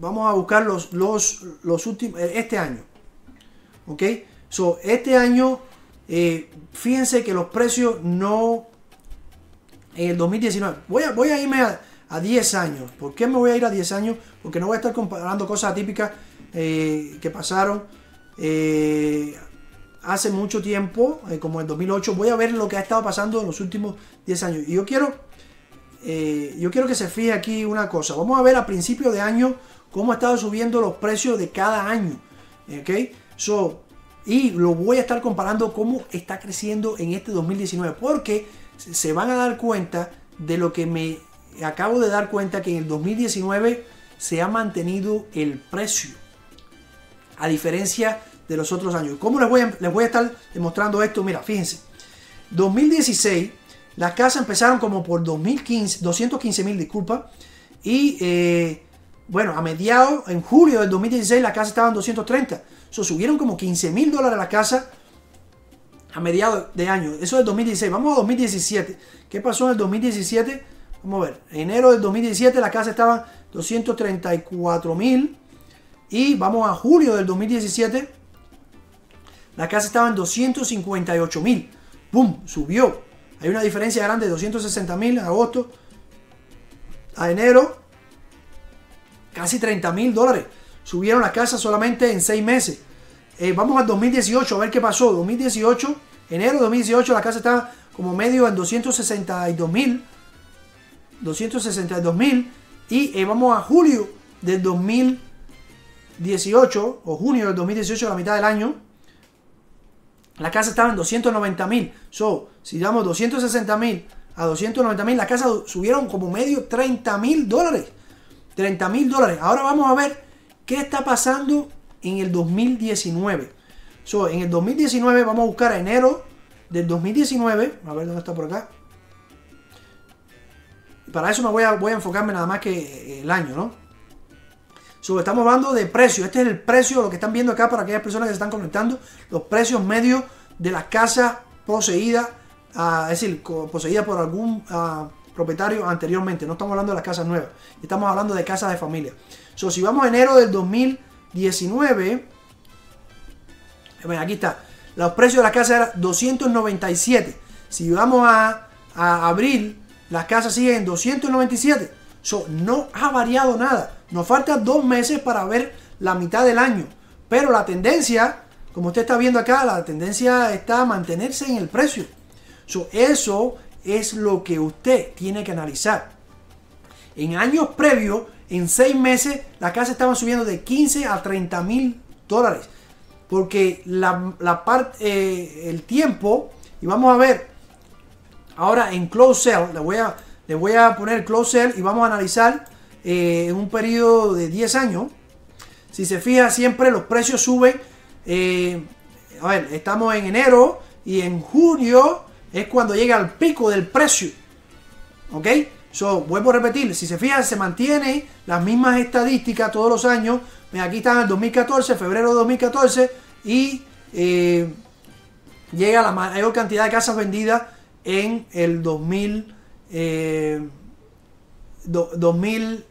vamos a buscar los, los, los últimos. Este año. ¿Ok? So, este año, eh, fíjense que los precios no. En el 2019. Voy a, voy a irme a, 10 años. ¿Por qué me voy a ir a 10 años? Porque no voy a estar comparando cosas atípicas eh, que pasaron eh, hace mucho tiempo, como el 2008. Voy a ver lo que ha estado pasando en los últimos 10 años. Y yo quiero, yo quiero que se fije aquí una cosa. Vamos a ver a principio de año cómo ha estado subiendo los precios de cada año. ¿Ok? So, y lo voy a estar comparando cómo está creciendo en este 2019. Porque se van a dar cuenta de lo que me acabo de dar cuenta que en el 2019 se ha mantenido el precio. A diferencia de los otros años. ¿Cómo les voy a, les voy a estar demostrando esto? Mira, fíjense. 2016, las casas empezaron como por 2015, 215 mil, disculpa. Y eh, bueno, a mediados, en julio del 2016, las casas estaban 230 subieron como 15 mil dólares la casa a mediados de año. Eso es 2016. Vamos a 2017. ¿Qué pasó en el 2017? Vamos a ver. enero del 2017 la casa estaba 234 mil. Y vamos a julio del 2017. La casa estaba en 258 mil. ¡Bum! Subió. Hay una diferencia grande de 260 mil en agosto a enero. Casi 30 mil dólares subieron la casa solamente en seis meses. Eh, vamos al 2018 a ver qué pasó. 2018, enero de 2018, la casa estaba como medio en 262 mil. 262 mil. Y eh, vamos a julio del 2018, o junio del 2018, la mitad del año. La casa estaba en 290 mil. So, si damos 260 mil a 290 mil, la casa subieron como medio 30 mil dólares. 30 mil dólares. Ahora vamos a ver ¿Qué está pasando en el 2019? So, en el 2019 vamos a buscar a enero del 2019. A ver dónde está por acá. Para eso me voy a, voy a enfocarme nada más que el año, ¿no? So, estamos hablando de precio. Este es el precio, lo que están viendo acá para aquellas personas que se están conectando. Los precios medios de las casas poseídas, uh, es decir, poseídas por algún uh, propietario anteriormente. No estamos hablando de las casas nuevas. Estamos hablando de casas de familia. So, si vamos a enero del 2019, aquí está, los precios de la casa eran 297. Si vamos a, abril, las casas siguen en 297. So, no ha variado nada. Nos faltan dos meses para ver la mitad del año. Pero la tendencia, como usted está viendo acá, la tendencia está a mantenerse en el precio. So, eso es lo que usted tiene que analizar. En años previos, en seis meses la casa estaba subiendo de 15 a 30 mil dólares. Porque la, parte, eh, el tiempo, y vamos a ver ahora en close sell, le voy a, le voy a poner close sell y vamos a analizar eh, en un periodo de 10 años. Si se fija, siempre los precios suben. Eh, a ver, estamos en enero y en junio es cuando llega al pico del precio. ¿Ok? So, vuelvo a repetir, si se fijan, se mantiene las mismas estadísticas todos los años. Aquí están el 2014, febrero de 2014, y eh, llega la mayor cantidad de casas vendidas en el 2019. do- 2000,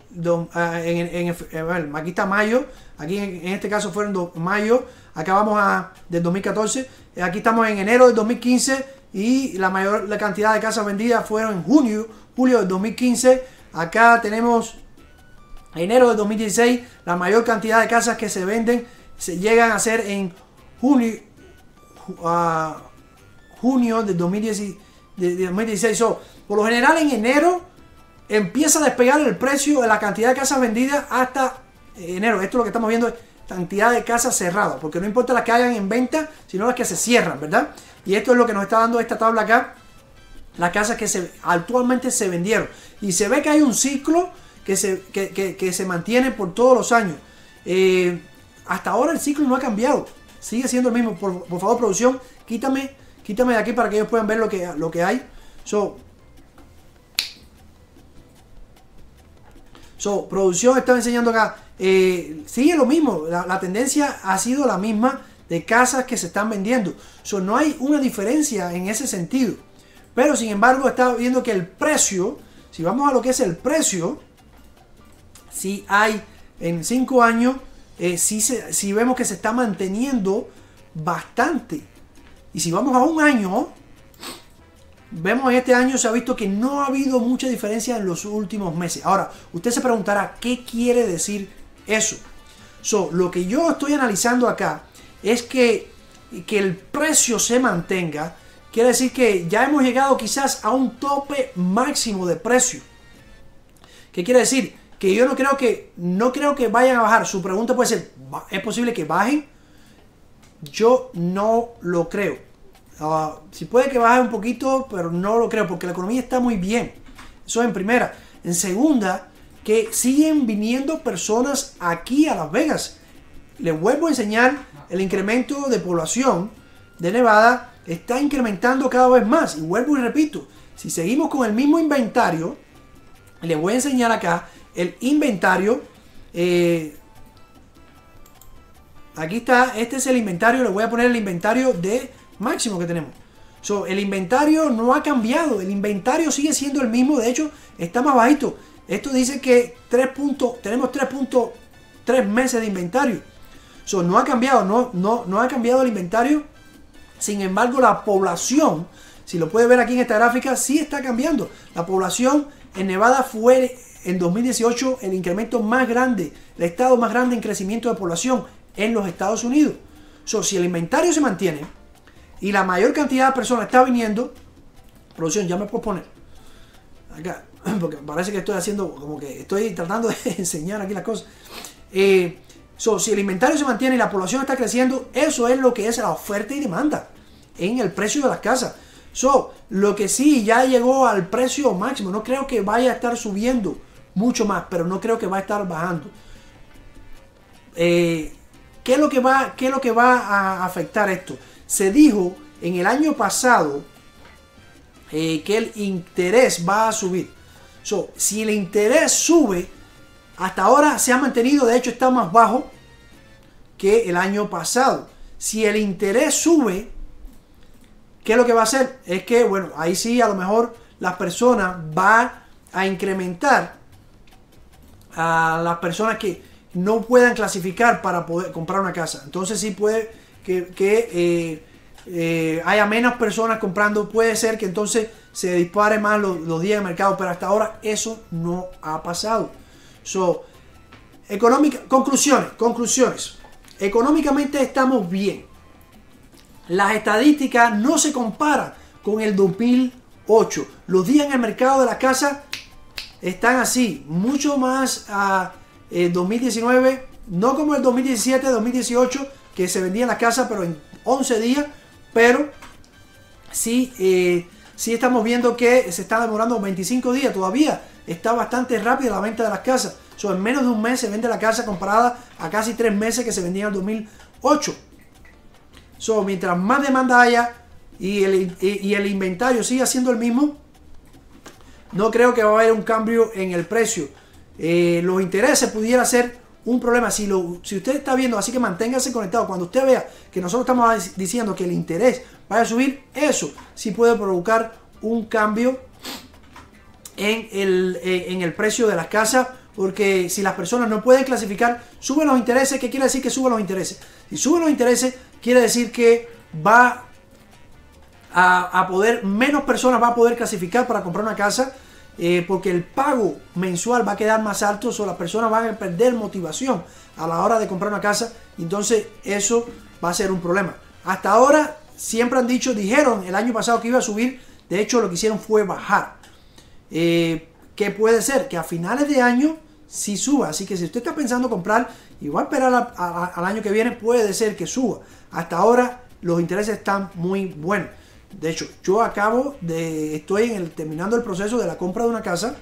ah, en, eh, aquí está mayo, aquí en, este caso fueron mayo, acá vamos a del 2014, eh, aquí estamos en enero del 2015 y la mayor la cantidad de casas vendidas fueron en junio, julio del 2015, acá tenemos enero del 2016, la mayor cantidad de casas que se venden se llegan a ser en junio, ju- ah, junio del 2010 de, de 2016. So, por lo general en enero empieza a despegar el precio de la cantidad de casas vendidas hasta enero. Esto es lo que estamos viendo, cantidad de casas cerradas, porque no importa las que hayan en venta, sino las que se cierran, ¿verdad? Y esto es lo que nos está dando esta tabla acá, las casas que se, actualmente se vendieron. Y se ve que hay un ciclo que se, que- que se mantiene por todos los años. Eh, hasta ahora el ciclo no ha cambiado. Sigue siendo el mismo. Por, por favor, producción, quítame, quítame de aquí para que ellos puedan ver lo que, lo que hay. So, Producción está enseñando acá. eh, sigue lo mismo. La, tendencia ha sido la misma de casas que se están vendiendo. So, no hay una diferencia en ese sentido. Pero sin embargo, está viendo que el precio, si vamos a lo que es el precio, si hay en 5 años, eh, sí, se, sí vemos que se está manteniendo bastante. Y si vamos a un año, vemos este año se ha visto que no ha habido mucha diferencia en los últimos meses. Ahora, usted se preguntará, ¿qué quiere decir eso? So, lo que yo estoy analizando acá es que, que el precio se mantenga. Quiere decir que ya hemos llegado quizás a un tope máximo de precio. ¿Qué quiere decir? Que yo no creo que no creo que vayan a bajar. Su pregunta puede ser, ¿va- ¿es posible que bajen? Yo no lo creo. Ah, si puede que baje un poquito, pero no lo creo, porque la economía está muy bien. Eso en primera. En segunda, que siguen viniendo personas aquí a Las Vegas. Les vuelvo a enseñar el incremento de población de Nevada está incrementando cada vez más. Y vuelvo y repito, si seguimos con el mismo inventario, les voy a enseñar acá el inventario. eh, aquí está, este es el inventario, le voy a poner el inventario de máximo que tenemos. So, el inventario no ha cambiado, el inventario sigue siendo el mismo, de hecho está más bajito. Esto dice que 3 punto- tenemos 3.3 meses de inventario. So, no ha cambiado, no, no, no ha cambiado el inventario. Sin embargo, la población, si lo puede ver aquí en esta gráfica, sí está cambiando. La población en Nevada fue en 2018 el incremento más grande, el estado más grande en crecimiento de población en los Estados Unidos. So, si el inventario se mantiene y la mayor cantidad de personas está viniendo, producción, ya me puedo poner acá, porque parece que estoy haciendo como que estoy tratando de enseñar aquí las cosas. Eh, so, si el inventario se mantiene y la población está creciendo, eso es lo que es la oferta y demanda en el precio de las casas. So, lo que sí ya llegó al precio máximo, no creo que vaya a estar subiendo mucho más, pero no creo que va a estar bajando. Eh, ¿qué, es lo que va, ¿Qué es lo que va a afectar esto? Se dijo en el año pasado eh, que el interés va a subir. Si el interés sube, hasta ahora se ha mantenido, de hecho está más bajo que el año pasado. Si el interés sube, ¿qué es lo que va a hacer? Es que, bueno, ahí sí a lo mejor las personas va a incrementar a las personas que no puedan clasificar para poder comprar una casa. Entonces sí puede que, eh, eh, haya menos personas comprando. Puede ser que entonces se dispare más los, los días de mercado, pero hasta ahora eso no ha pasado. So, económica, conclusiones, conclusiones. Económicamente estamos bien. Las estadísticas no se comparan con el 2008. Los días en el mercado de la casa están así, mucho más a eh, 2019, no como el 2017, 2018, que se vendían las casas, pero en 11 días, pero sí, eh, sí estamos viendo que se está demorando 25 días todavía. Está bastante rápida la venta de las casas. So, en menos de un mes se vende la casa comparada a casi tres meses que se vendía en el 2008. So, mientras más demanda haya y el, y el inventario siga siendo el mismo, no creo que va a haber un cambio en el precio. Eh, los intereses pudiera ser un problema. Si, lo, si usted está viendo, así que manténgase conectado. Cuando usted vea que nosotros estamos diciendo que el interés vaya a subir, eso sí puede provocar un cambio en el, eh, en el precio de las casas, porque si las personas no pueden clasificar, suben los intereses, ¿qué quiere decir que suben los intereses? Si suben los intereses, quiere decir que va a, poder, menos personas va a poder clasificar para comprar una casa, eh, porque el pago mensual va a quedar más alto, o las personas van a perder motivación a la hora de comprar una casa, entonces eso va a ser un problema. Hasta ahora siempre han dicho, dijeron el año pasado que iba a subir, de hecho lo que hicieron fue bajar. Eh, ¿Qué puede ser? Que a finales de año sí suba. Así que si usted está pensando comprar y va a esperar al año que viene, puede ser que suba. Hasta ahora los intereses están muy buenos. De hecho, yo acabo de, estoy en el, terminando el proceso de la compra de una casa.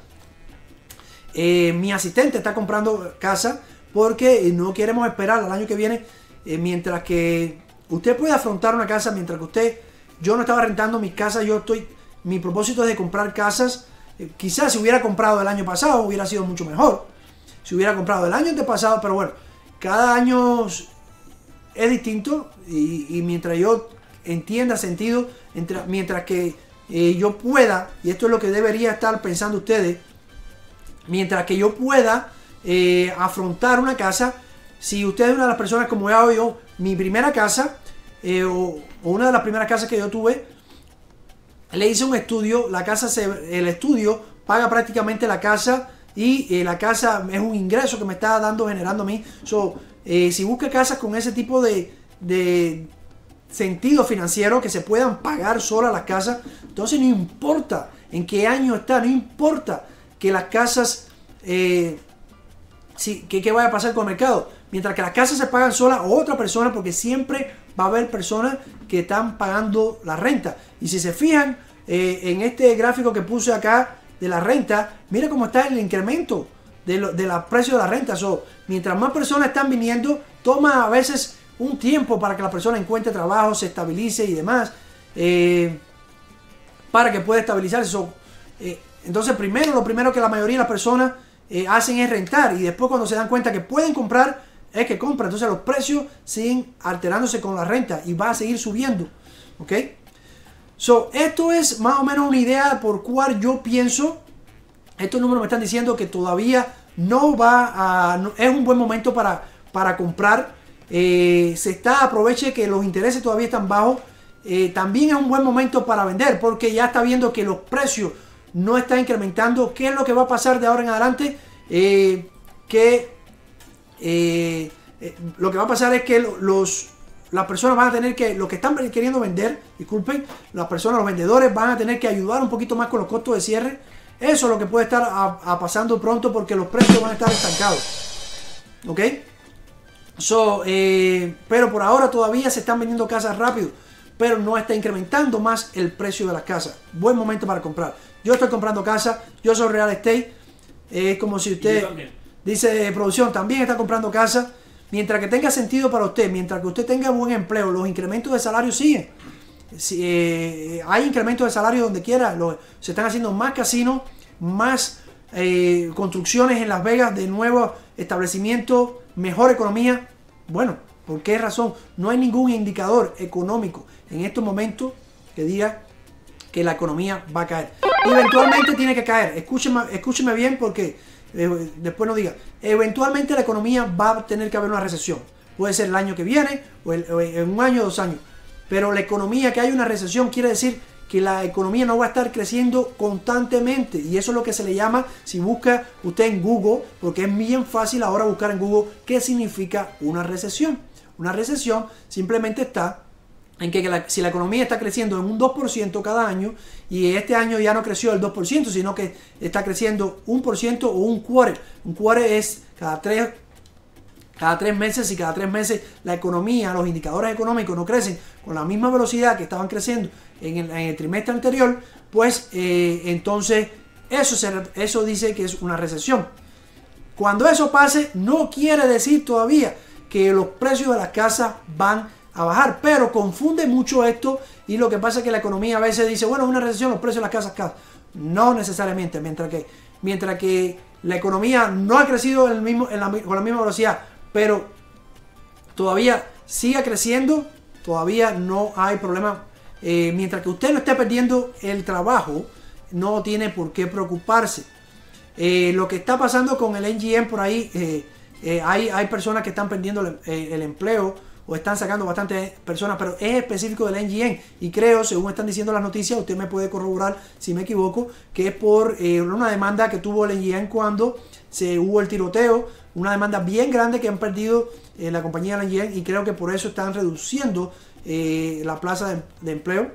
Eh, mi asistente está comprando casa porque no queremos esperar al año que viene. Eh, mientras que usted puede afrontar una casa, mientras que usted, yo no estaba rentando mi casa, yo estoy, mi propósito es de comprar casas. Eh, quizás si hubiera comprado el año pasado hubiera sido mucho mejor. Si hubiera comprado el año antepasado, pero bueno, cada año es distinto y, mientras yo entienda sentido, mientras que eh, yo pueda, y esto es lo que debería estar pensando ustedes, mientras que yo pueda eh, afrontar una casa, si usted es una de las personas como yo, mi primera casa, eh, o, una de las primeras casas que yo tuve, le hice un estudio, la casa se, el estudio paga prácticamente la casa y la casa es un ingreso que me está dando, generando a mí. So, si busca casas con ese tipo de, de sentido financiero, que se puedan pagar sola las casas. Entonces no importa en qué año está, no importa que las casas, eh, que, vaya a pasar con el mercado. Mientras que las casas se pagan sola otra persona, porque siempre va a haber personas que están pagando la renta. Y si se fijan eh, en este gráfico que puse acá de la renta, mira cómo está el incremento de, de precio de la renta. So, mientras más personas están viniendo, toma a veces un tiempo para que la persona encuentre trabajo, se estabilice y demás, eh, para que pueda estabilizarse. Eh, entonces, primero, lo primero que la mayoría de las personas eh, hacen es rentar y después cuando se dan cuenta que pueden comprar, es que compran. Entonces los precios siguen alterándose con la renta y va a seguir subiendo. ¿Ok? So, esto es más o menos una idea por cual yo pienso, estos números me están diciendo que todavía no va a, es un buen momento para, para comprar eh, se está, aproveche que los intereses todavía están bajos. Eh, también es un buen momento para vender porque ya está viendo que los precios no están incrementando. ¿Qué es lo que va a pasar de ahora en adelante? Eh, que lo que va a pasar es que los, las personas van a tener que, los que están queriendo vender, disculpen, las personas, los vendedores van a tener que ayudar un poquito más con los costos de cierre. Eso es lo que puede estar pasando pronto porque los precios van a estar estancados. ¿Ok? So, eh, pero por ahora todavía se están vendiendo casas rápido, pero no está incrementando más el precio de las casas. Buen momento para comprar. Yo estoy comprando casa, yo soy real estate. Es como si usted dice producción, también está comprando casa. Mientras que tenga sentido para usted, mientras que usted tenga buen empleo, los incrementos de salario siguen. Si, eh, hay incrementos de salario donde quiera, se están haciendo más casinos, más eh, construcciones en Las Vegas de nuevos establecimientos, mejor economía. Bueno, ¿por qué razón? No hay ningún indicador económico en estos momentos que diga que la economía va a caer. Eventualmente tiene que caer. Escúcheme, escúcheme bien porque eh, después no diga. Eventualmente la economía va a tener que haber una recesión. Puede ser el año que viene o, o en un año o dos años. Pero la economía que hay una recesión quiere decir que la economía no va a estar creciendo constantemente. Y eso es lo que se le llama, si busca usted en Google, porque es bien fácil ahora buscar en Google qué significa una recesión. Una recesión simplemente está en que si la economía está creciendo en un 2% cada año y este año ya no creció el 2%, sino que está creciendo un por ciento o un quarter. Un quarter es cada tres cada tres meses y cada tres meses la economía, los indicadores económicos no crecen con la misma velocidad que estaban creciendo en el, trimestre anterior, pues eh, entonces eso, eso dice que es una recesión. Cuando eso pase, no quiere decir todavía que los precios de las casas van a bajar, pero confunde mucho esto y lo que pasa es que la economía a veces dice, bueno, una recesión, los precios de las casas caen. No necesariamente, mientras que, mientras que la economía no ha crecido el mismo, con la misma velocidad, pero todavía siga creciendo, todavía no hay problema. Eh, mientras que usted no esté perdiendo el trabajo, no tiene por qué preocuparse. Eh, lo que está pasando con el NGN por ahí, eh, hay, hay personas que están perdiendo el, empleo o están sacando bastantes personas, pero es específico del NGN. Y creo, según están diciendo las noticias, usted me puede corroborar si me equivoco, que es por una demanda que tuvo el NGN cuando se hubo el tiroteo, una demanda bien grande que han perdido la compañía del NGN y creo que por eso están reduciendo eh, la plaza de, de empleo.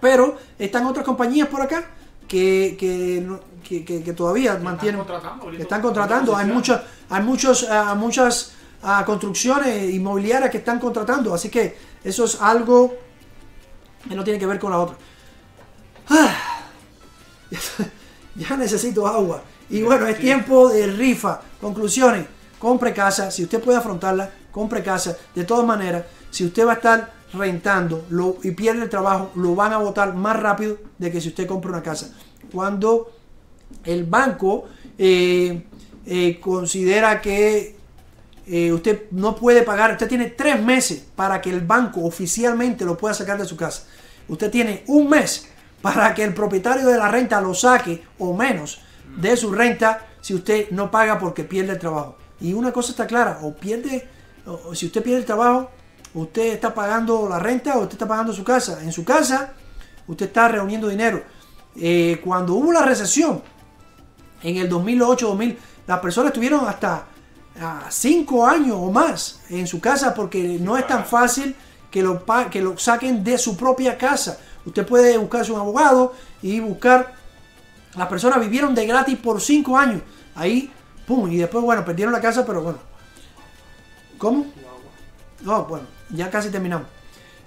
Pero están otras compañías por acá que, que, que- que- que todavía mantienen contratando, que ahorita. están contratando. Hay muchas hay muchos ah, muchas ah, construcciones inmobiliarias que están contratando. Así que eso es algo que no tiene que ver con la otra. Ah, ya necesito agua. Y bueno es tiempo de rifa conclusiones. Compre casa si usted puede afrontarla compre casa. De todas maneras si usted va a estar rentando lo, y pierde el trabajo lo van a votar más rápido de que si usted compra una casa cuando el banco eh, eh, considera que eh, usted no puede pagar, usted tiene tres meses para que el banco oficialmente lo pueda sacar de su casa. Usted tiene un mes para que el propietario de la renta lo saque o menos de su renta si usted no paga porque pierde el trabajo. Y una cosa está clara, o pierde, o, si usted pierde el trabajo, usted está pagando la renta o usted está pagando su casa. En su casa, usted está reuniendo dinero. Eh, cuando hubo la recesión, en el 2008-2000, las personas tuvieron hasta 5 años o más en su casa porque no es tan fácil que lo, que lo saquen de su propia casa. Usted puede buscarse un abogado y buscar... Las personas vivieron de gratis por 5 años. Ahí, pum, y después, bueno, perdieron la casa, pero bueno. ¿Cómo? No, bueno, ya casi terminamos.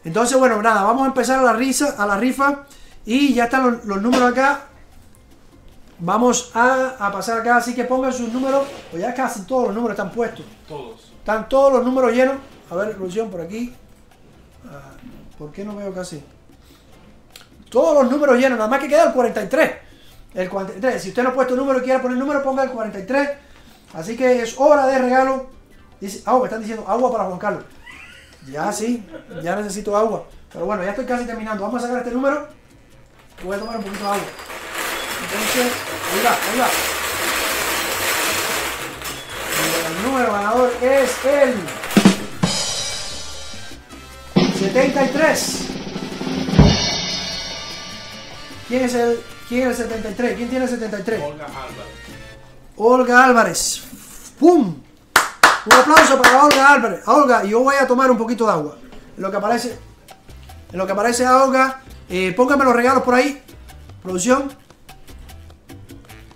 Entonces, bueno, nada, vamos a empezar a la risa, a la rifa. Y ya están los, los números acá. Vamos a, a pasar acá, así que pongan sus números. Pues ya casi todos los números están puestos. Todos. Están todos los números llenos. A ver, Lución, por aquí. Ah, ¿Por qué no veo casi? Todos los números llenos, nada más que queda el 43. El 43. Si usted no ha puesto número y quiere poner número, ponga el 43. Así que es hora de regalo. Dice, agua, me están diciendo agua para Juan Carlos. Ya sí, ya necesito agua. Pero bueno, ya estoy casi terminando. Vamos a sacar este número. Voy a tomar un poquito de agua. Entonces, ahí va. El número ganador es el 73. ¿Quién es el, quién es el 73? ¿Quién tiene el 73? Olga Álvarez. Olga Álvarez. ¡Pum! Un aplauso para Olga Álvarez. Olga, yo voy a tomar un poquito de agua. En lo que aparece, en lo que aparece Olga, eh, póngame los regalos por ahí. Producción.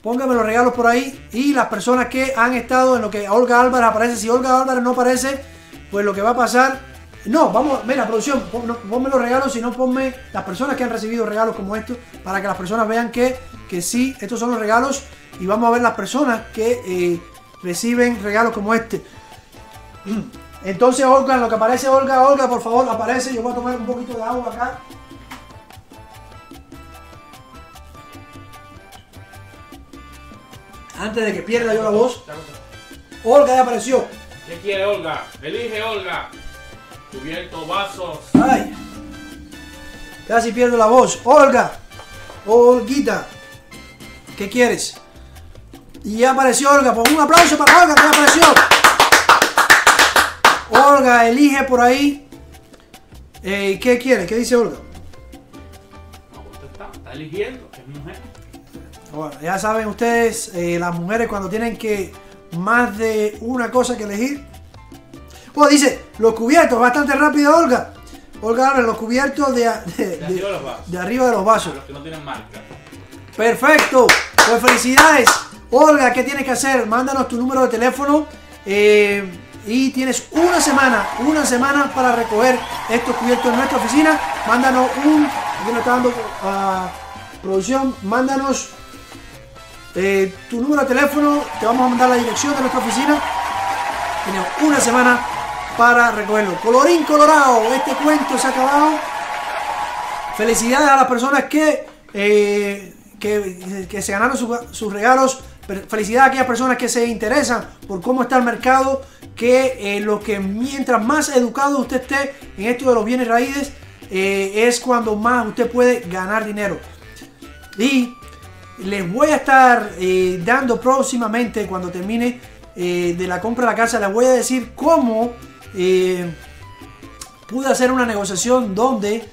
Póngame los regalos por ahí. Y las personas que han estado en lo que Olga Álvarez aparece. Si Olga Álvarez no aparece, pues lo que va a pasar. No, vamos, mira, producción, ponme los regalos, sino ponme las personas que han recibido regalos como estos, para que las personas vean que, que sí, estos son los regalos. Y vamos a ver las personas que eh, reciben regalos como este. Entonces, Olga, en lo que aparece Olga, Olga, por favor, aparece. Yo voy a tomar un poquito de agua acá. Antes de que pierda yo la voz. Olga ya apareció. ¿Qué quiere Olga? Elige Olga. Cubierto, vasos. Ay. Casi pierdo la voz. Olga. Olguita. ¿Qué quieres? Y ya apareció Olga. Pues un aplauso para Olga que ya apareció. Olga, elige por ahí. Eh, ¿Qué quiere? ¿Qué dice Olga? No, está, está eligiendo. Es mujer. Bueno, ya saben ustedes, eh, las mujeres cuando tienen que más de una cosa que elegir. Pues dice, los cubiertos, bastante rápido Olga. Olga abre los cubiertos de, de- arriba de los vasos. de arriba de los vasos. Los que no tienen marca. Perfecto. Pues felicidades. Olga, ¿qué tienes que hacer? Mándanos tu número de teléfono. eh, y tienes una semana, una semana para recoger estos cubiertos en nuestra oficina. Mándanos un, aquí nos está dando ah, producción, mándanos eh, tu número de teléfono, te vamos a mandar la dirección de nuestra oficina. Tenemos una semana para recogerlo. Colorín colorado, este cuento se ha acabado. Felicidades a las personas que, eh, que, se ganaron su- sus regalos. Pero Felicidades a aquellas personas que se interesan por cómo está el mercado. Que eh, lo que mientras más educado usted esté en esto de los bienes raíces, eh, es cuando más usted puede ganar dinero. Y les voy a estar eh, dando próximamente, cuando termine de la compra de la casa, les voy a decir cómo pude hacer una negociación donde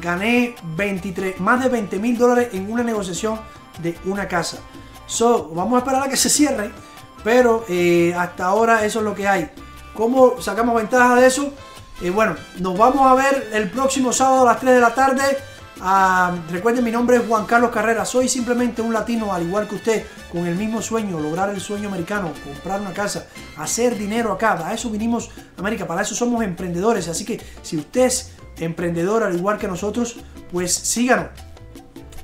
gané 23, más de 20 mil dólares en una negociación de una casa. Vamos a esperar a que se cierre, pero hasta ahora eso es lo que hay. ¿Cómo sacamos ventaja de eso? bueno, nos vamos a ver el próximo sábado a las 3 de la tarde Ah, recuerden, mi nombre es Juan Carlos Carrera. Soy simplemente un latino, al igual que usted, con el mismo sueño, lograr el sueño americano, comprar una casa, hacer dinero acá. Para eso vinimos a América, para eso somos emprendedores. Así que si usted es emprendedor, al igual que nosotros, pues síganos.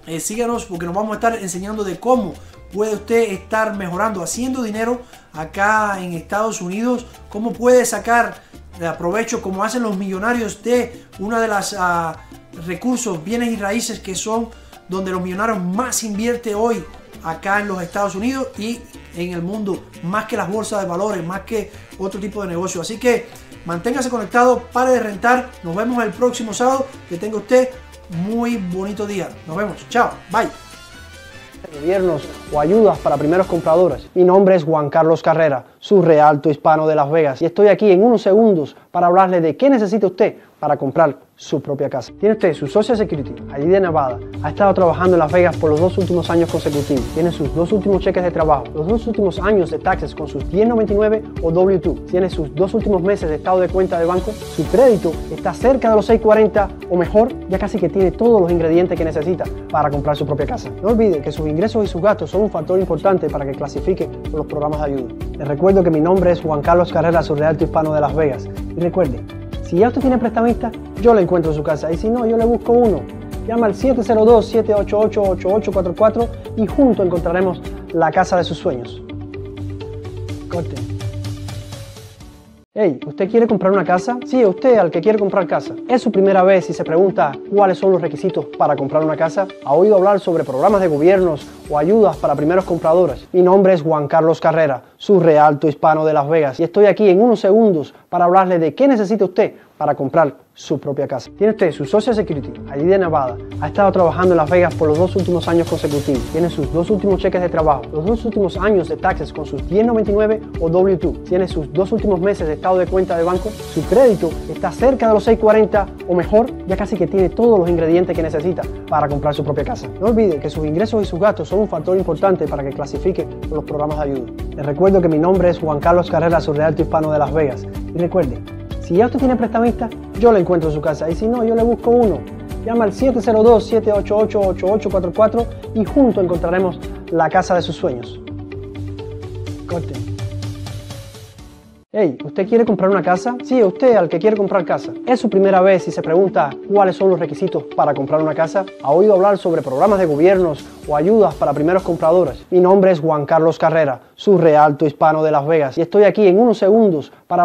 Eh, síganos porque nos vamos a estar enseñando de cómo puede usted estar mejorando, haciendo dinero acá en Estados Unidos, cómo puede sacar de aprovecho como hacen los millonarios de una de las uh, recursos, bienes y raíces que son donde los millonarios más invierte hoy acá en los Estados Unidos y en el mundo, más que las bolsas de valores, más que otro tipo de negocio. Así que manténgase conectado, pare de rentar. Nos vemos el próximo sábado. Que tenga usted muy bonito día. Nos vemos. Chao. Bye gobiernos o ayudas para primeros compradores. Mi nombre es Juan Carlos Carrera, su realto hispano de Las Vegas, y estoy aquí en unos segundos para hablarle de qué necesita usted para comprar su propia casa. Tiene usted su Social Security, allí de Nevada, ha estado trabajando en Las Vegas por los dos últimos años consecutivos, tiene sus dos últimos cheques de trabajo, los dos últimos años de taxes con sus 1099 o W2, tiene sus dos últimos meses de estado de cuenta de banco, su crédito está cerca de los 640 o mejor, ya casi que tiene todos los ingredientes que necesita para comprar su propia casa. No olvide que sus ingresos y sus gastos son un factor importante para que clasifique por los programas de ayuda. Les recuerdo que mi nombre es Juan Carlos Carrera, su realto hispano de Las Vegas. Y recuerde, si ya usted tiene prestamista, yo le encuentro en su casa. Y si no, yo le busco uno. Llama al 702-788-8844 y juntos encontraremos la casa de sus sueños. Corte. Hey, ¿usted quiere comprar una casa? Sí, usted al que quiere comprar casa. ¿Es su primera vez y se pregunta cuáles son los requisitos para comprar una casa? ¿Ha oído hablar sobre programas de gobiernos o ayudas para primeros compradores? Mi nombre es Juan Carlos Carrera, su realto hispano de Las Vegas, y estoy aquí en unos segundos para hablarle de qué necesita usted para comprar su propia casa. Tiene usted su Social Security, allí de Nevada, ha estado trabajando en Las Vegas por los dos últimos años consecutivos, tiene sus dos últimos cheques de trabajo, los dos últimos años de taxes con sus 1099 o W2, tiene sus dos últimos meses de estado de cuenta de banco, su crédito está cerca de los 640 o mejor, ya casi que tiene todos los ingredientes que necesita para comprar su propia casa. No olvide que sus ingresos y sus gastos son un factor importante para que clasifique por los programas de ayuda. Les recuerdo que mi nombre es Juan Carlos Carrera, su realto hispano de Las Vegas. Y recuerde, si ya usted tiene prestamista, yo le encuentro en su casa. Y si no, yo le busco uno. Llama al 702-788-8844 y juntos encontraremos la casa de sus sueños. Corte. Hey, ¿usted quiere comprar una casa? Sí, usted al que quiere comprar casa. ¿Es su primera vez y se pregunta cuáles son los requisitos para comprar una casa? ¿Ha oído hablar sobre programas de gobiernos o ayudas para primeros compradores? Mi nombre es Juan Carlos Carrera, su realto hispano de Las Vegas, y estoy aquí en unos segundos para hablar